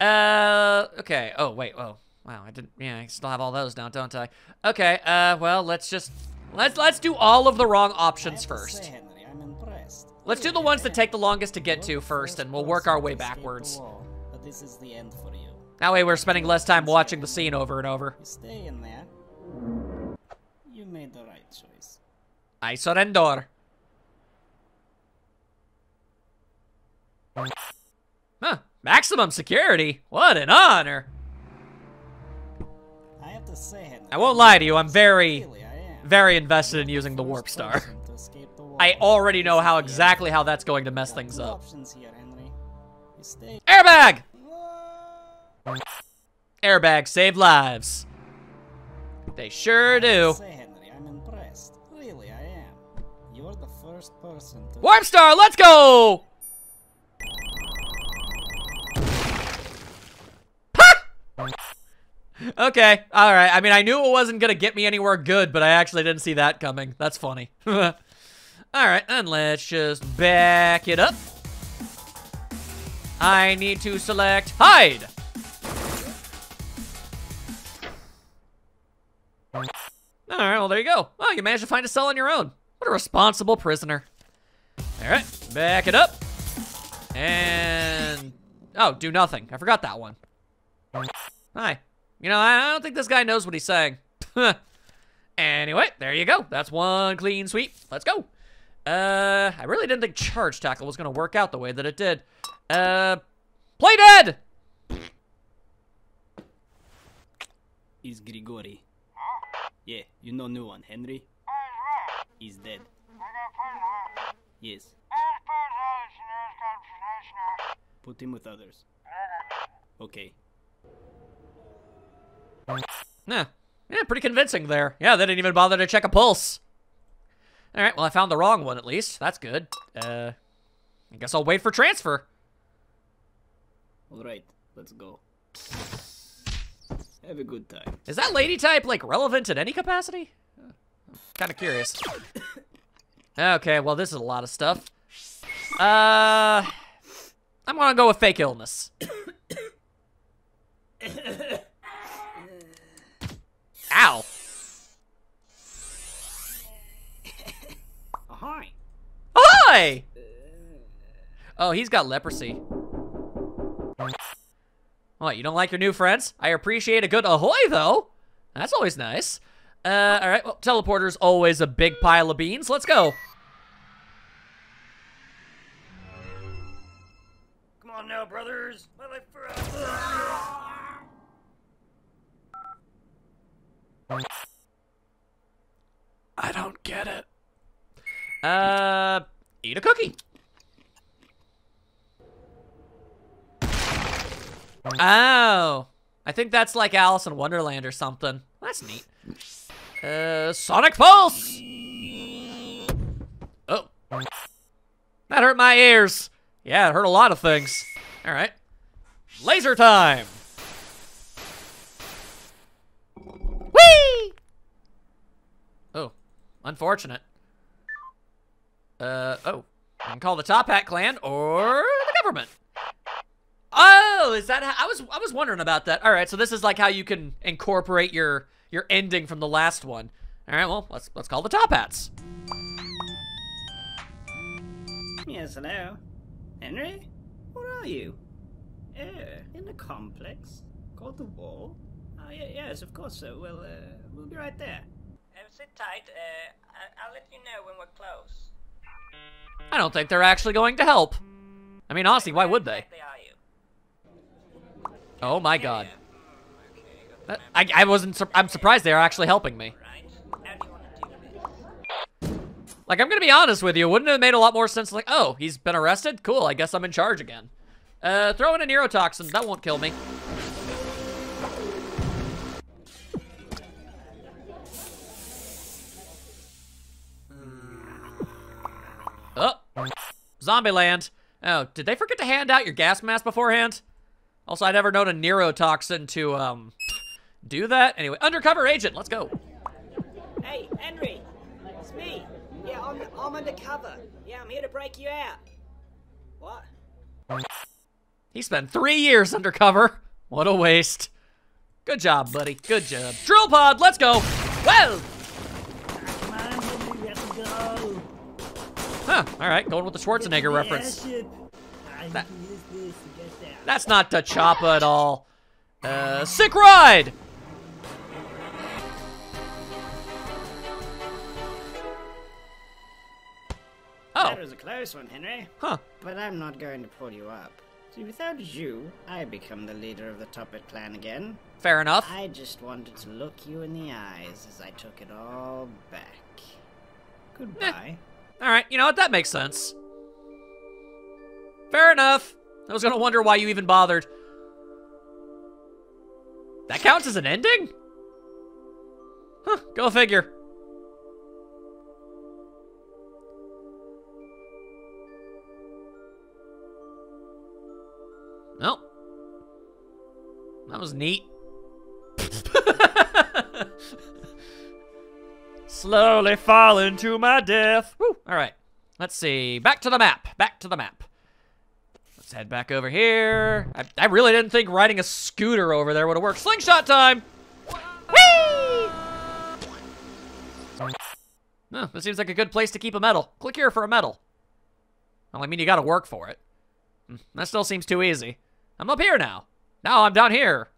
Uh, okay. Oh, wait. Oh, wow. I didn't. Yeah, I still have all those now, don't I? Okay. Uh, well, let's just let's let's do all of the wrong options first. say, Henry, I'm impressed. Let's do the ones that take the longest to get to first, and we'll work our way to escape the backwards. this is the end for you. That way, we're spending less time watching the scene over and over. You stay in there. You made the right choice. I surrender. Huh. Maximum security. What an honor. I have to say. I won't lie to you. I'm very, very invested in using the warp star. person to escape the wall. I already know how exactly how that's going to mess things up. here, Henry. You stay. Airbag! Airbag save lives. They sure do. Say, Henry, I'm impressed. Really, I am. You're the first person to. Warp Star, let's go! Okay, alright. I mean, I knew it wasn't gonna get me anywhere good, but I actually didn't see that coming. That's funny. alright, and let's just back it up. I need to select hide. Alright, well, there you go. Oh, you managed to find a cell on your own. What a responsible prisoner. All right, back it up. And, oh, do nothing. I forgot that one. Hi. You know, I don't think this guy knows what he's saying. anyway, there you go. That's one clean sweep. Let's go. Uh, I really didn't think charge tackle was going to work out the way that it did. Uh, play dead! Is Grigori. Yeah, you know new one, Henry. He's dead. Yes. Put him with others. Okay. Yeah, yeah, pretty convincing there. Yeah, they didn't even bother to check a pulse. All right, well, I found the wrong one at least. That's good. Uh, I guess I'll wait for transfer. Alright, let's go. Have a good time. Is that lady type, like, relevant in any capacity? Kind of curious. Okay, well, this is a lot of stuff. Uh, I'm gonna go with fake illness. Ow. Ahoy! Hi! Oh, he's got leprosy. What, you don't like your new friends? I appreciate a good ahoy, though. That's always nice. Uh, all right, well, teleporter's always a big pile of beans. Let's go. Come on now, brothers. My life for I don't get it. Uh, eat a cookie. Oh, I think that's like Alice in Wonderland or something. That's neat. Uh, Sonic Pulse. Oh, that hurt my ears. Yeah, it hurt a lot of things. All right, laser time. Unfortunate. Uh, oh. I can call the Toppat Clan or the government. Oh, is that I was I was wondering about that. All right, so this is like how you can incorporate your your ending from the last one. All right, well, let's let's call the Toppats. Yes, hello. Henry? Where are you? Uh, in the complex? Called the wall? Oh, yeah, yes, of course so. We'll, uh, we'll be right there. Sit tight. Uh, I- I'll let you know when we're close. I don't think they're actually going to help. I mean, honestly, why would they? Exactly are you? Oh my god. That- I, I wasn't, sur- I'm surprised they're actually helping me. Right? How do you want to do this? Like, I'm gonna be honest with you, wouldn't it have made a lot more sense like, oh, he's been arrested? Cool, I guess I'm in charge again. Uh, throw in a neurotoxin, that won't kill me. Zombieland. Oh, did they forget to hand out your gas mask beforehand? Also, I never known a neurotoxin to, um, do that. Anyway, undercover agent, let's go. Hey, Henry! It's me! Yeah, I'm, I'm undercover. Yeah, I'm here to break you out. What? He spent three years undercover. What a waste. Good job, buddy. Good job. Drill pod, let's go. Well. Huh. All right, going with the Schwarzenegger reference. That- That's not T'Choppa at all. Uh, sick ride. Oh, That was a close one, Henry. huh. But I'm not going to pull you up. See, without you, I become the leader of the Toppat clan again. Fair enough. I just wanted to look you in the eyes as I took it all back. Goodbye. All right, you know what? That makes sense. Fair enough. I was gonna wonder why you even bothered. That counts as an ending? Huh, go figure. Well, that was neat. Slowly falling to my death. Woo. All right. Let's see. Back to the map. Back to the map. Let's head back over here. I, I really didn't think riding a scooter over there would have worked. Slingshot time. Whee! This seems like a good place to keep a medal. Click here for a medal. Well, I mean, you gotta work for it. Hmm, That still seems too easy. I'm up here now. Now I'm down here.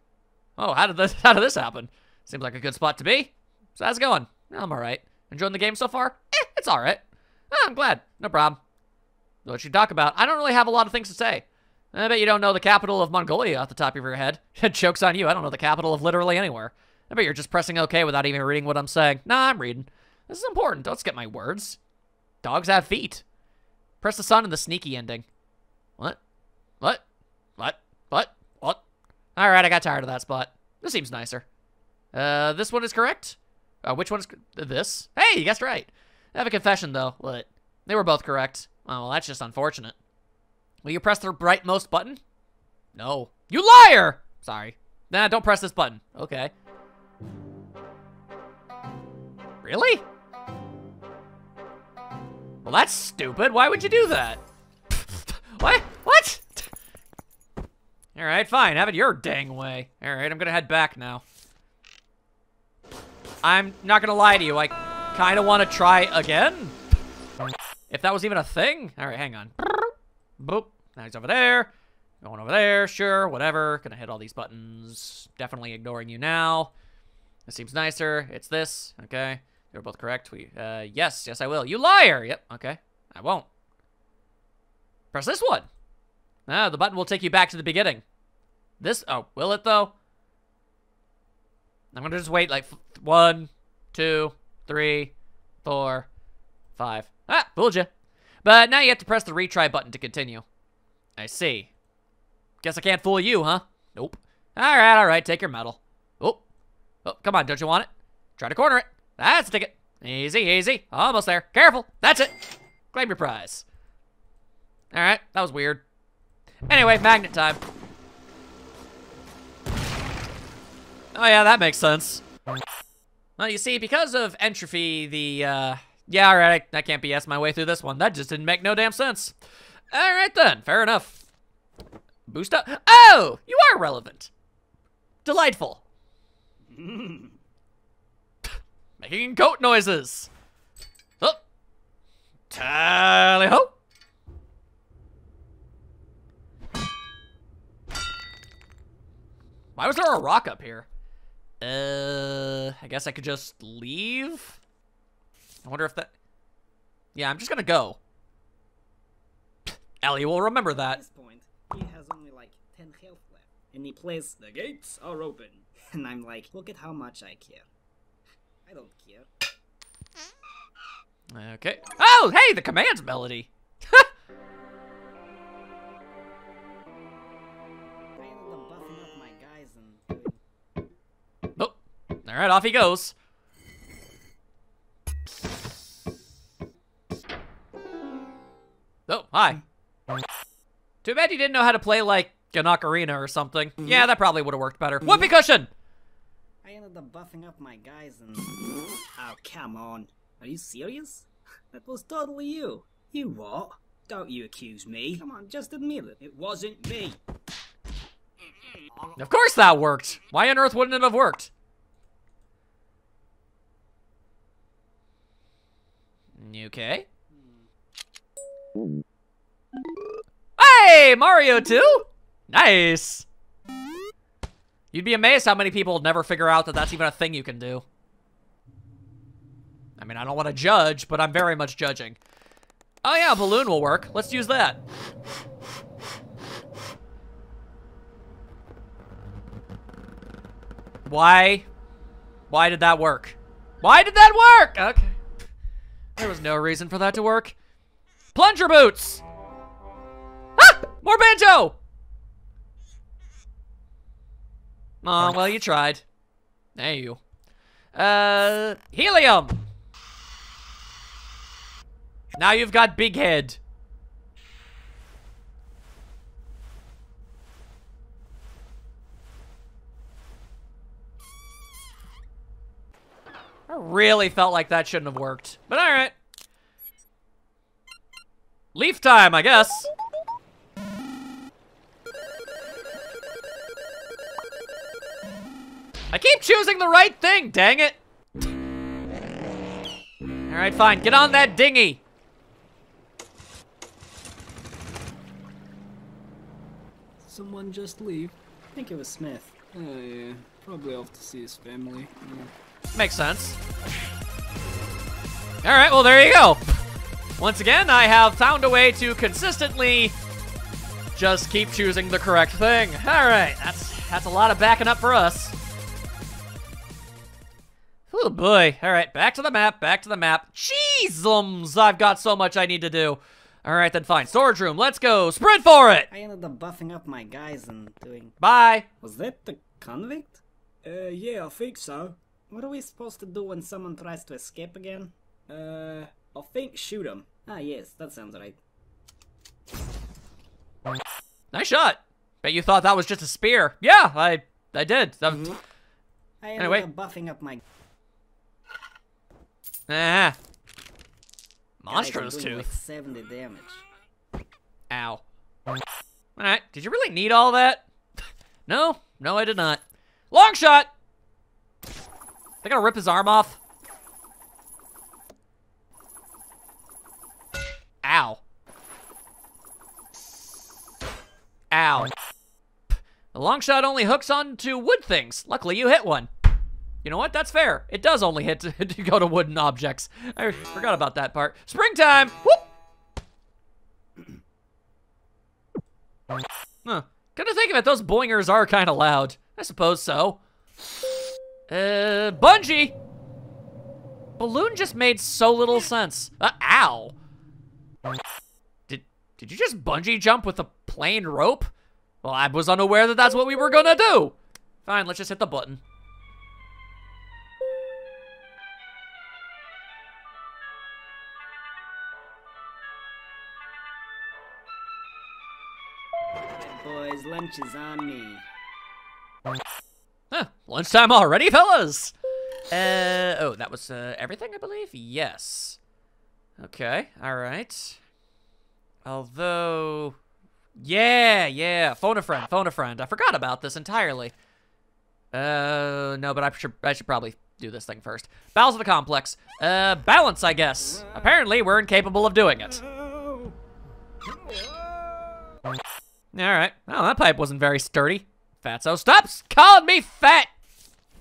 Oh, how did this, how did this happen? Seems like a good spot to be. So how's it going? I'm alright. Enjoying the game so far? Eh, it's alright. Oh, I'm glad. No problem. What you talk about? I don't really have a lot of things to say. I bet you don't know the capital of Mongolia off the top of your head. Joke's on you. I don't know the capital of literally anywhere. I bet you're just pressing OK without even reading what I'm saying. Nah, I'm reading. This is important. Don't skip my words. Dogs have feet. Press the sun and the sneaky ending. What? What? What? What? What? All right, I got tired of that spot. This seems nicer. Uh, this one is correct? Uh, which one is this? Hey, you guessed right. I have a confession, though. What? They were both correct. Oh, well, that's just unfortunate. Will you press the rightmost button? No. You liar! Sorry. Nah, don't press this button. Okay. Really? Well, that's stupid. Why would you do that? what? What? All right, fine. Have it your dang way. All right, I'm gonna head back now. I'm not gonna lie to you. I kind of want to try again. If that was even a thing. All right, hang on. Boop. Now he's over there. Going over there. Sure, whatever. Gonna hit all these buttons. Definitely ignoring you now. This seems nicer. It's this. Okay. You're both correct. We, uh, yes, yes, I will. You liar! Yep, okay. I won't. Press this one. Ah, the button will take you back to the beginning. This, oh, will it though? I'm gonna just wait like one, two, three, four, five. Ah, fooled you. But now you have to press the retry button to continue. I see. Guess I can't fool you, huh? Nope. All right, all right, take your medal. Oh, oh, come on, don't you want it? Try to corner it. That's the ticket. Easy, easy. Almost there. Careful. That's it. Claim your prize. All right, that was weird. Anyway, magnet time. Oh yeah, that makes sense. Well, you see, because of entropy, the, uh... Yeah, alright, I, I can't BS my way through this one. That just didn't make no damn sense. Alright then, fair enough. Boost up. Oh! You are relevant. Delightful. Making goat noises. Oh. Tally ho. Why was there a rock up here? Uh, I guess I could just leave? I wonder if that... Yeah, I'm just gonna go. Ellie will remember that. At this point, he has only like 10 health left. And he plays, the gates are open. And I'm like, look at how much I care. I don't care. Okay. Oh, hey, the commands melody. all right, off he goes. Oh, hi. Too bad you didn't know how to play like an ocarina or something. Mm-hmm. Yeah, that probably would have worked better. Whoopee mm-hmm. cushion. I ended up buffing up my guys and. Oh, come on. Are you serious? That was totally you. You what? Don't you accuse me. Come on, just admit it. It wasn't me. Of course that worked. Why on earth wouldn't it have worked? Okay. Hmm. Hey, Mario 2? Nice. You'd be amazed how many people never figure out that that's even a thing you can do. I mean, I don't want to judge, but I'm very much judging. Oh yeah, a balloon will work. Let's use that. Why? Why did that work? Why did that work? Okay. There was no reason for that to work. Plunger boots! Ah! More banjo! Oh, well, you tried. There you. Uh, helium! Now you've got big head. Really felt like that shouldn't have worked. But alright. Leaf time, I guess. I keep choosing the right thing, dang it. All right, fine. Get on that dinghy. Someone just leave. I think it was Smith. Oh yeah, probably off to see his family. Yeah. Makes sense. All right, well, there you go. Once again, I have found a way to consistently just keep choosing the correct thing. All right, that's that's a lot of backing up for us. Oh boy. All right, back to the map, back to the map. Jeezums, I've got so much I need to do. All right, then fine. Storage room, let's go. Sprint for it. I ended up buffing up my guys and doing. Bye. Was that the convict? Uh, yeah, I think so. What are we supposed to do when someone tries to escape again? Uh, I think shoot him. Ah, yes, that sounds right. Nice shot. Bet you thought that was just a spear. Yeah, I I did. That- I ended Anyway. up buffing up my Ah. guys Monstrous and doing like tooth. 70 damage. Ow. Alright, did you really need all that? no, no, I did not. Long shot! They gonna rip his arm off? Ow. Ow. The long shot only hooks onto wood things. Luckily, you hit one. You know what? That's fair. It does only hit to, to go to wooden objects. I forgot about that part. Springtime! Whoop! Huh. To think of it, those boingers are kind of loud. I suppose so. Uh, bungee! Balloon just made so little sense. Uh, ow. Did, did you just bungee jump with a plain rope? Well, I was unaware that that's what we were gonna do. Fine, let's just hit the button. Boys, lunch is on me. Huh, lunchtime already, fellas. Uh, oh, that was uh, everything, I believe? Yes. Okay, all right. Although, yeah, yeah, phone a friend, phone a friend. I forgot about this entirely. Uh, no, but I should, I should probably do this thing first. Bowels of the complex. Uh, balance, I guess. Apparently, we're incapable of doing it. All right. Oh, that pipe wasn't very sturdy. Fatso, stop calling me fat!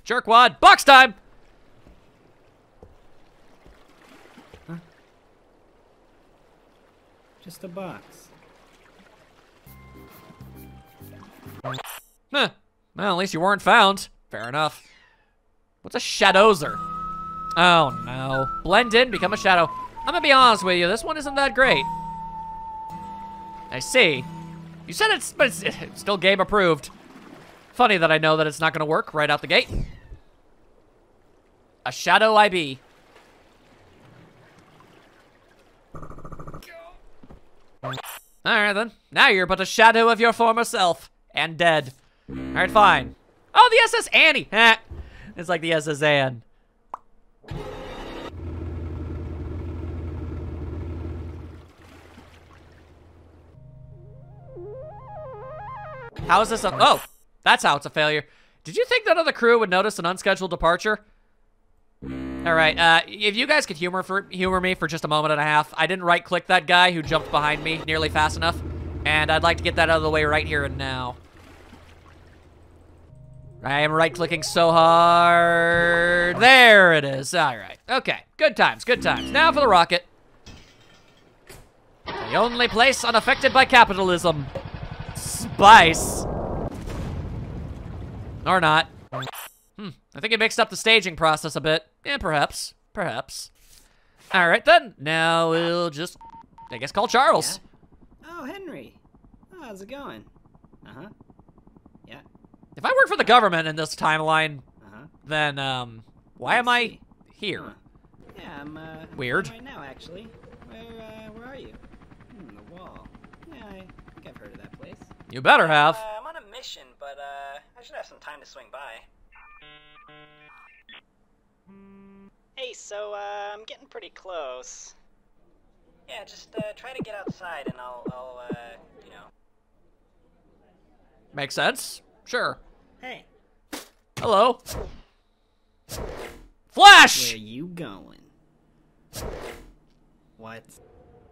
Jerkwad, box time! Just a box. Huh. Well, at least you weren't found. Fair enough. What's a shadozer? Oh, no. Blend in, become a shadow. I'm gonna be honest with you, this one isn't that great. I see. You said it's, but it's, it's still game approved. Funny that I know that it's not gonna work right out the gate. A shadow IB. Alright then. Now you're but a shadow of your former self. And dead. Alright, fine. Oh, the SS Annie! It's like the SS Anne. How is this a- Oh! That's how it's a failure. Did you think none of the crew would notice an unscheduled departure? All right, uh, if you guys could humor for humor me for just a moment and a half, I didn't right-click that guy who jumped behind me nearly fast enough, and I'd like to get that out of the way right here and now. I am right-clicking so hard. There it is. All right. Okay. Good times. Good times. Now for the rocket. The only place unaffected by capitalism. Spice. Or not. Hmm. I think it mixed up the staging process a bit. Yeah, perhaps. Perhaps. All right, then. Now we'll just, I guess, call Charles. Oh, Henry. Oh, how's it going? Uh huh. Yeah. If I work for the government in this timeline, Uh huh. then, um, why am I here? Huh. Yeah, I'm uh. Weird. Right now, actually. Where uh, where are you? Hmm, the wall. Yeah, I think I've heard of that place. You better have. Uh, on a mission, but uh, I should have some time to swing by. Hey, so uh, I'm getting pretty close. Yeah, just uh, try to get outside, and I'll, I'll, uh, you know. Makes sense. Sure. Hey, Hello. Flash! where you going? What?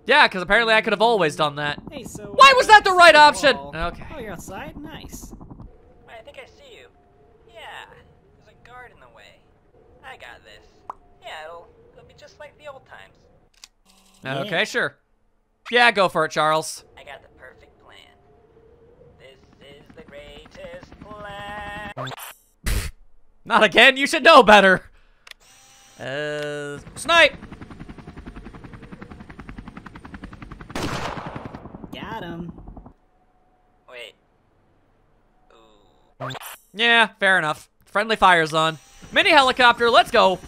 Yeah, because apparently I could have always done that. Hey, so. Why uh, was that the right option? wall. Okay. Oh, you're outside? Nice. I think I see you. Yeah, there's a guard in the way. I got this. Yeah, it'll it'll be just like the old times. Okay, sure. Yeah, go for it, Charles. I got the perfect plan. This is the greatest plan. Not again. You should know better. Uh, snipe. Got him. Wait. Ooh. Yeah, fair enough. Friendly fire zone. Mini helicopter. Let's go. And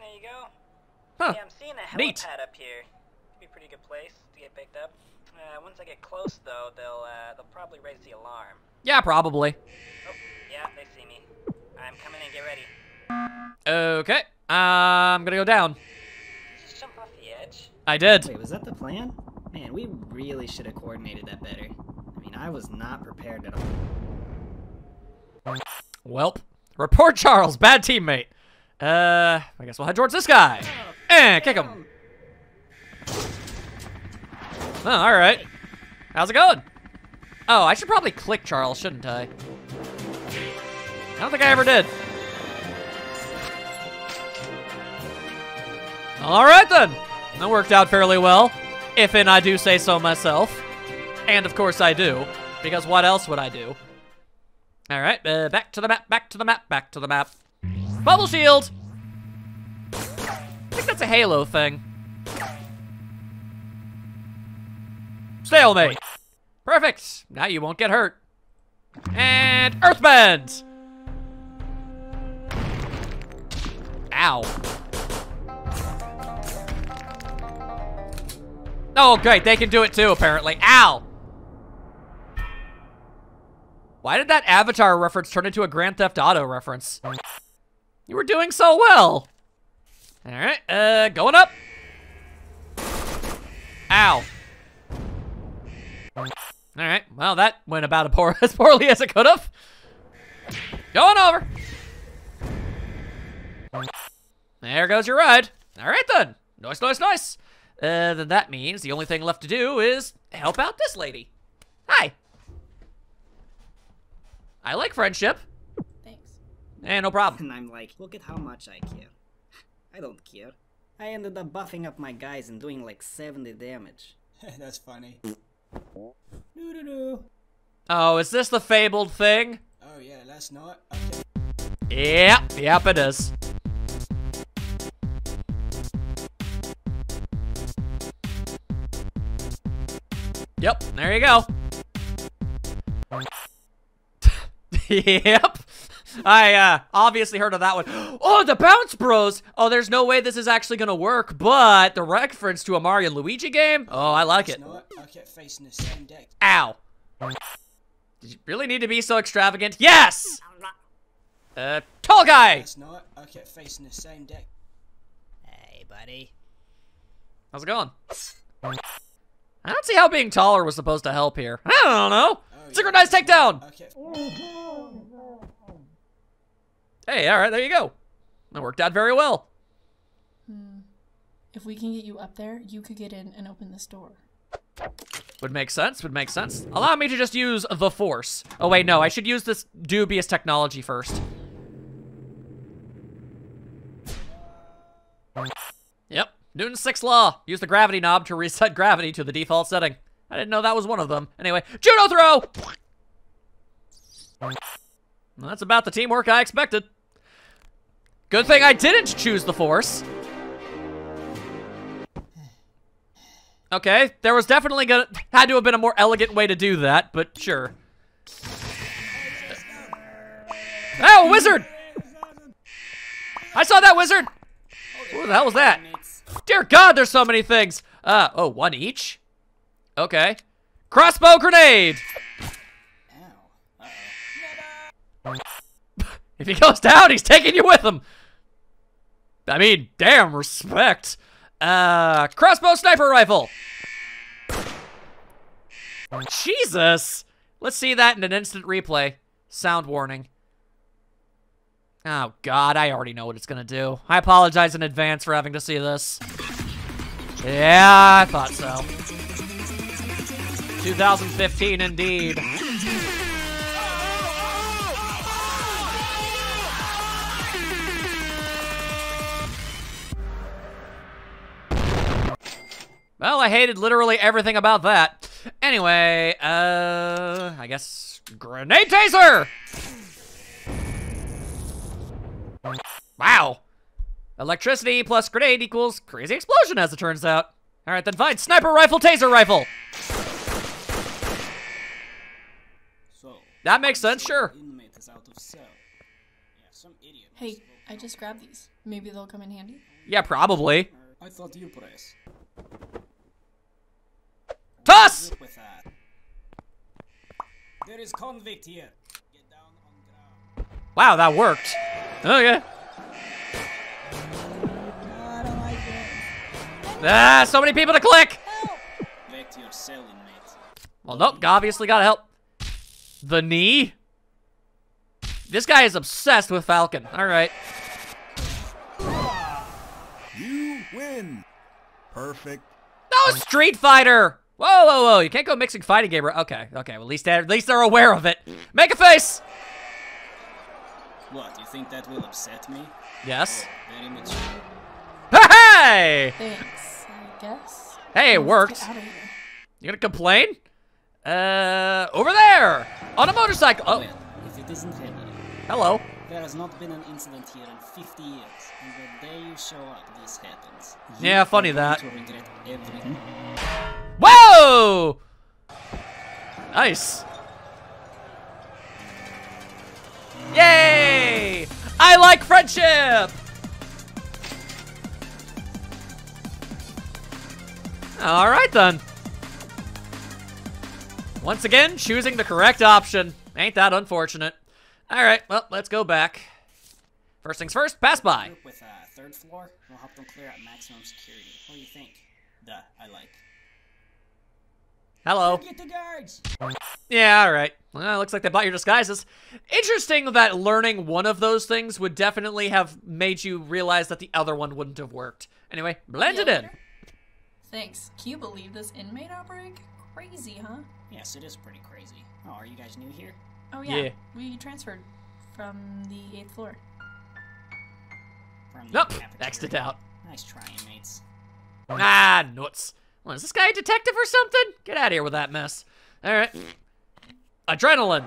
there you go. Huh. Yeah, I'm seeing a helipad Neat. up here. Could be a pretty good place to get picked up. Uh, once I get close, though, they'll uh, they'll probably raise the alarm. Yeah, probably. Oh, yeah, they see me. I'm coming in. Get ready. Okay. I'm gonna go down. Just jump off the edge. I did. Wait, was that the plan? Man, we really should have coordinated that better. I mean, I was not prepared at all. Welp. Report Charles. Bad teammate. Uh, I guess we'll head towards this guy. And kick him. Oh, all right. How's it going? Oh, I should probably click Charles, shouldn't I? I don't think I ever did. All right then. That worked out fairly well, if and I do say so myself. And of course I do, because what else would I do? All right, uh, back to the map, back to the map, back to the map. Bubble shield. I think that's a Halo thing. Stalemate. Perfect. Now you won't get hurt. And Earthbend. Ow. Oh, great. They can do it too, apparently. Ow. Why did that Avatar reference turn into a Grand Theft Auto reference? You were doing so well. All right, uh, going up. Ow. All right, well, that went about poor- as poorly as it could have. Going over. There goes your ride. All right, then. Nice, nice, nice. Uh, then that means the only thing left to do is help out this lady. Hi. I like friendship. Thanks. Eh, no problem. And I'm like, look at how much I care. I don't care. I ended up buffing up my guys and doing like 70 damage. That's funny. Doo-doo-doo. Oh, is this the fabled thing? Oh yeah, last night. Okay. Yep, yep, it is. Yep, there you go. yep. I uh, obviously heard of that one. Oh, the Bounce Bros. Oh, there's no way this is actually gonna work, but the reference to a Mario and Luigi game? Oh, I like it. I kept facing the same deck. Ow. Did you really need to be so extravagant? Yes! Uh, tall guy! Last night, I kept facing the same deck. Hey, buddy. How's it going? I don't see how being taller was supposed to help here. I don't know. Oh, Synchronized takedown! I kept. Hey, alright, there you go. That worked out very well. Hmm. If we can get you up there, you could get in and open this door. Would make sense, would make sense. Allow me to just use the force. Oh wait, no, I should use this dubious technology first. Yep, Newton's sixth law. Use the gravity knob to reset gravity to the default setting. I didn't know that was one of them. Anyway, judo throw! Well, that's about the teamwork I expected. Good thing I didn't choose the force. Okay, there was definitely gonna had to have been a more elegant way to do that, but sure. Oh, wizard! I saw that wizard! What the hell was that? Dear God, there's so many things. Uh, oh, one each? Okay. Crossbow grenade! If he goes down, he's taking you with him. I mean, damn, respect. Uh, crossbow sniper rifle. Jesus. Let's see that in an instant replay. Sound warning. Oh, God, I already know what it's gonna do. I apologize in advance for having to see this. Yeah, I thought so. 2015, indeed. Well, I hated literally everything about that. Anyway, uh, I guess grenade taser! Wow. Electricity plus grenade equals crazy explosion, as it turns out. All right, then fine. Sniper rifle, taser rifle. So, That makes sense, sure. is out of cell. Yeah, some idiot. Hey, I just grabbed these. Maybe they'll come in handy. Yeah, probably. I thought you press. Toss! With that. There is convict here. Wow, that worked. Okay. I don't like it. Ah, so many people to click. Back to your cell, inmate. Well, nope, obviously gotta help. The knee? This guy is obsessed with Falcon. All right. You win. Perfect. No, Street Fighter! Whoa, whoa, whoa, you can't go mixing fighting game. Okay, okay, well, at least, they're, at least they're aware of it. Make a face! What, you think that will upset me? Yes. Very much. Hey! Thanks, I guess. Hey, it worked. Get out. You gonna complain? Uh, over there! On a motorcycle! Oh, Well, if it isn't Henry, hello. there has not been an incident here in 50 years, and the day you show up, this happens. You Yeah, funny that. To regret everything. Whoa! Nice. Yay! I like friendship! All right then. Once again, choosing the correct option. Ain't that unfortunate. All right, well, let's go back. First things first, pass by. With uh, third floor, we'll help them clear out maximum security. What do you think? Duh, I like. Hello. Get the guards! Yeah, all right. Well, looks like they bought your disguises. Interesting that learning one of those things would definitely have made you realize that the other one wouldn't have worked. Anyway, blend it in. Thanks. Can you believe this inmate outbreak? Crazy, huh? Yes, it is pretty crazy. Oh, are you guys new here? Oh yeah. Yeah. We transferred from the eighth floor. From the Nope, cafeteria? X'd it out. Nice try, inmates. Ah, nuts. Is this guy a detective or something? Get out of here with that mess. All right. Adrenaline.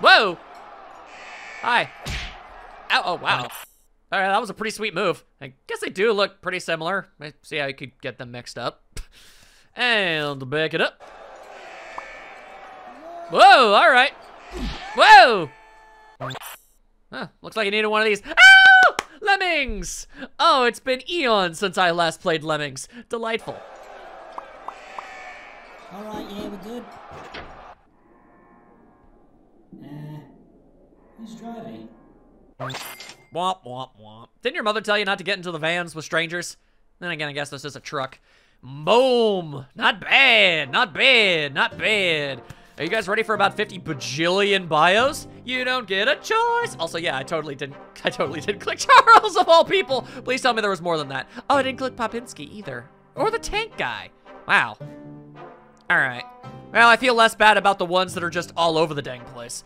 Whoa. Hi. Ow, oh, wow. All right, that was a pretty sweet move. I guess they do look pretty similar. I see how you could get them mixed up. And back it up. Whoa, all right. Whoa. Huh, looks like you needed one of these. Oh! Lemmings! Oh, it's been eons since I last played Lemmings. Delightful. Alright, yeah, we're good. Uh, who's driving? Womp, womp, womp. Didn't your mother tell you not to get into the vans with strangers? Then again, I guess this is a truck. Boom! Not bad, not bad, not bad. Are you guys ready for about 50 bajillion bios? You don't get a choice. Also, yeah, I totally didn't. I totally didn't click Charles of all people. Please tell me there was more than that. Oh, I didn't click Popinski either, or the tank guy. Wow. All right. Well, I feel less bad about the ones that are just all over the dang place.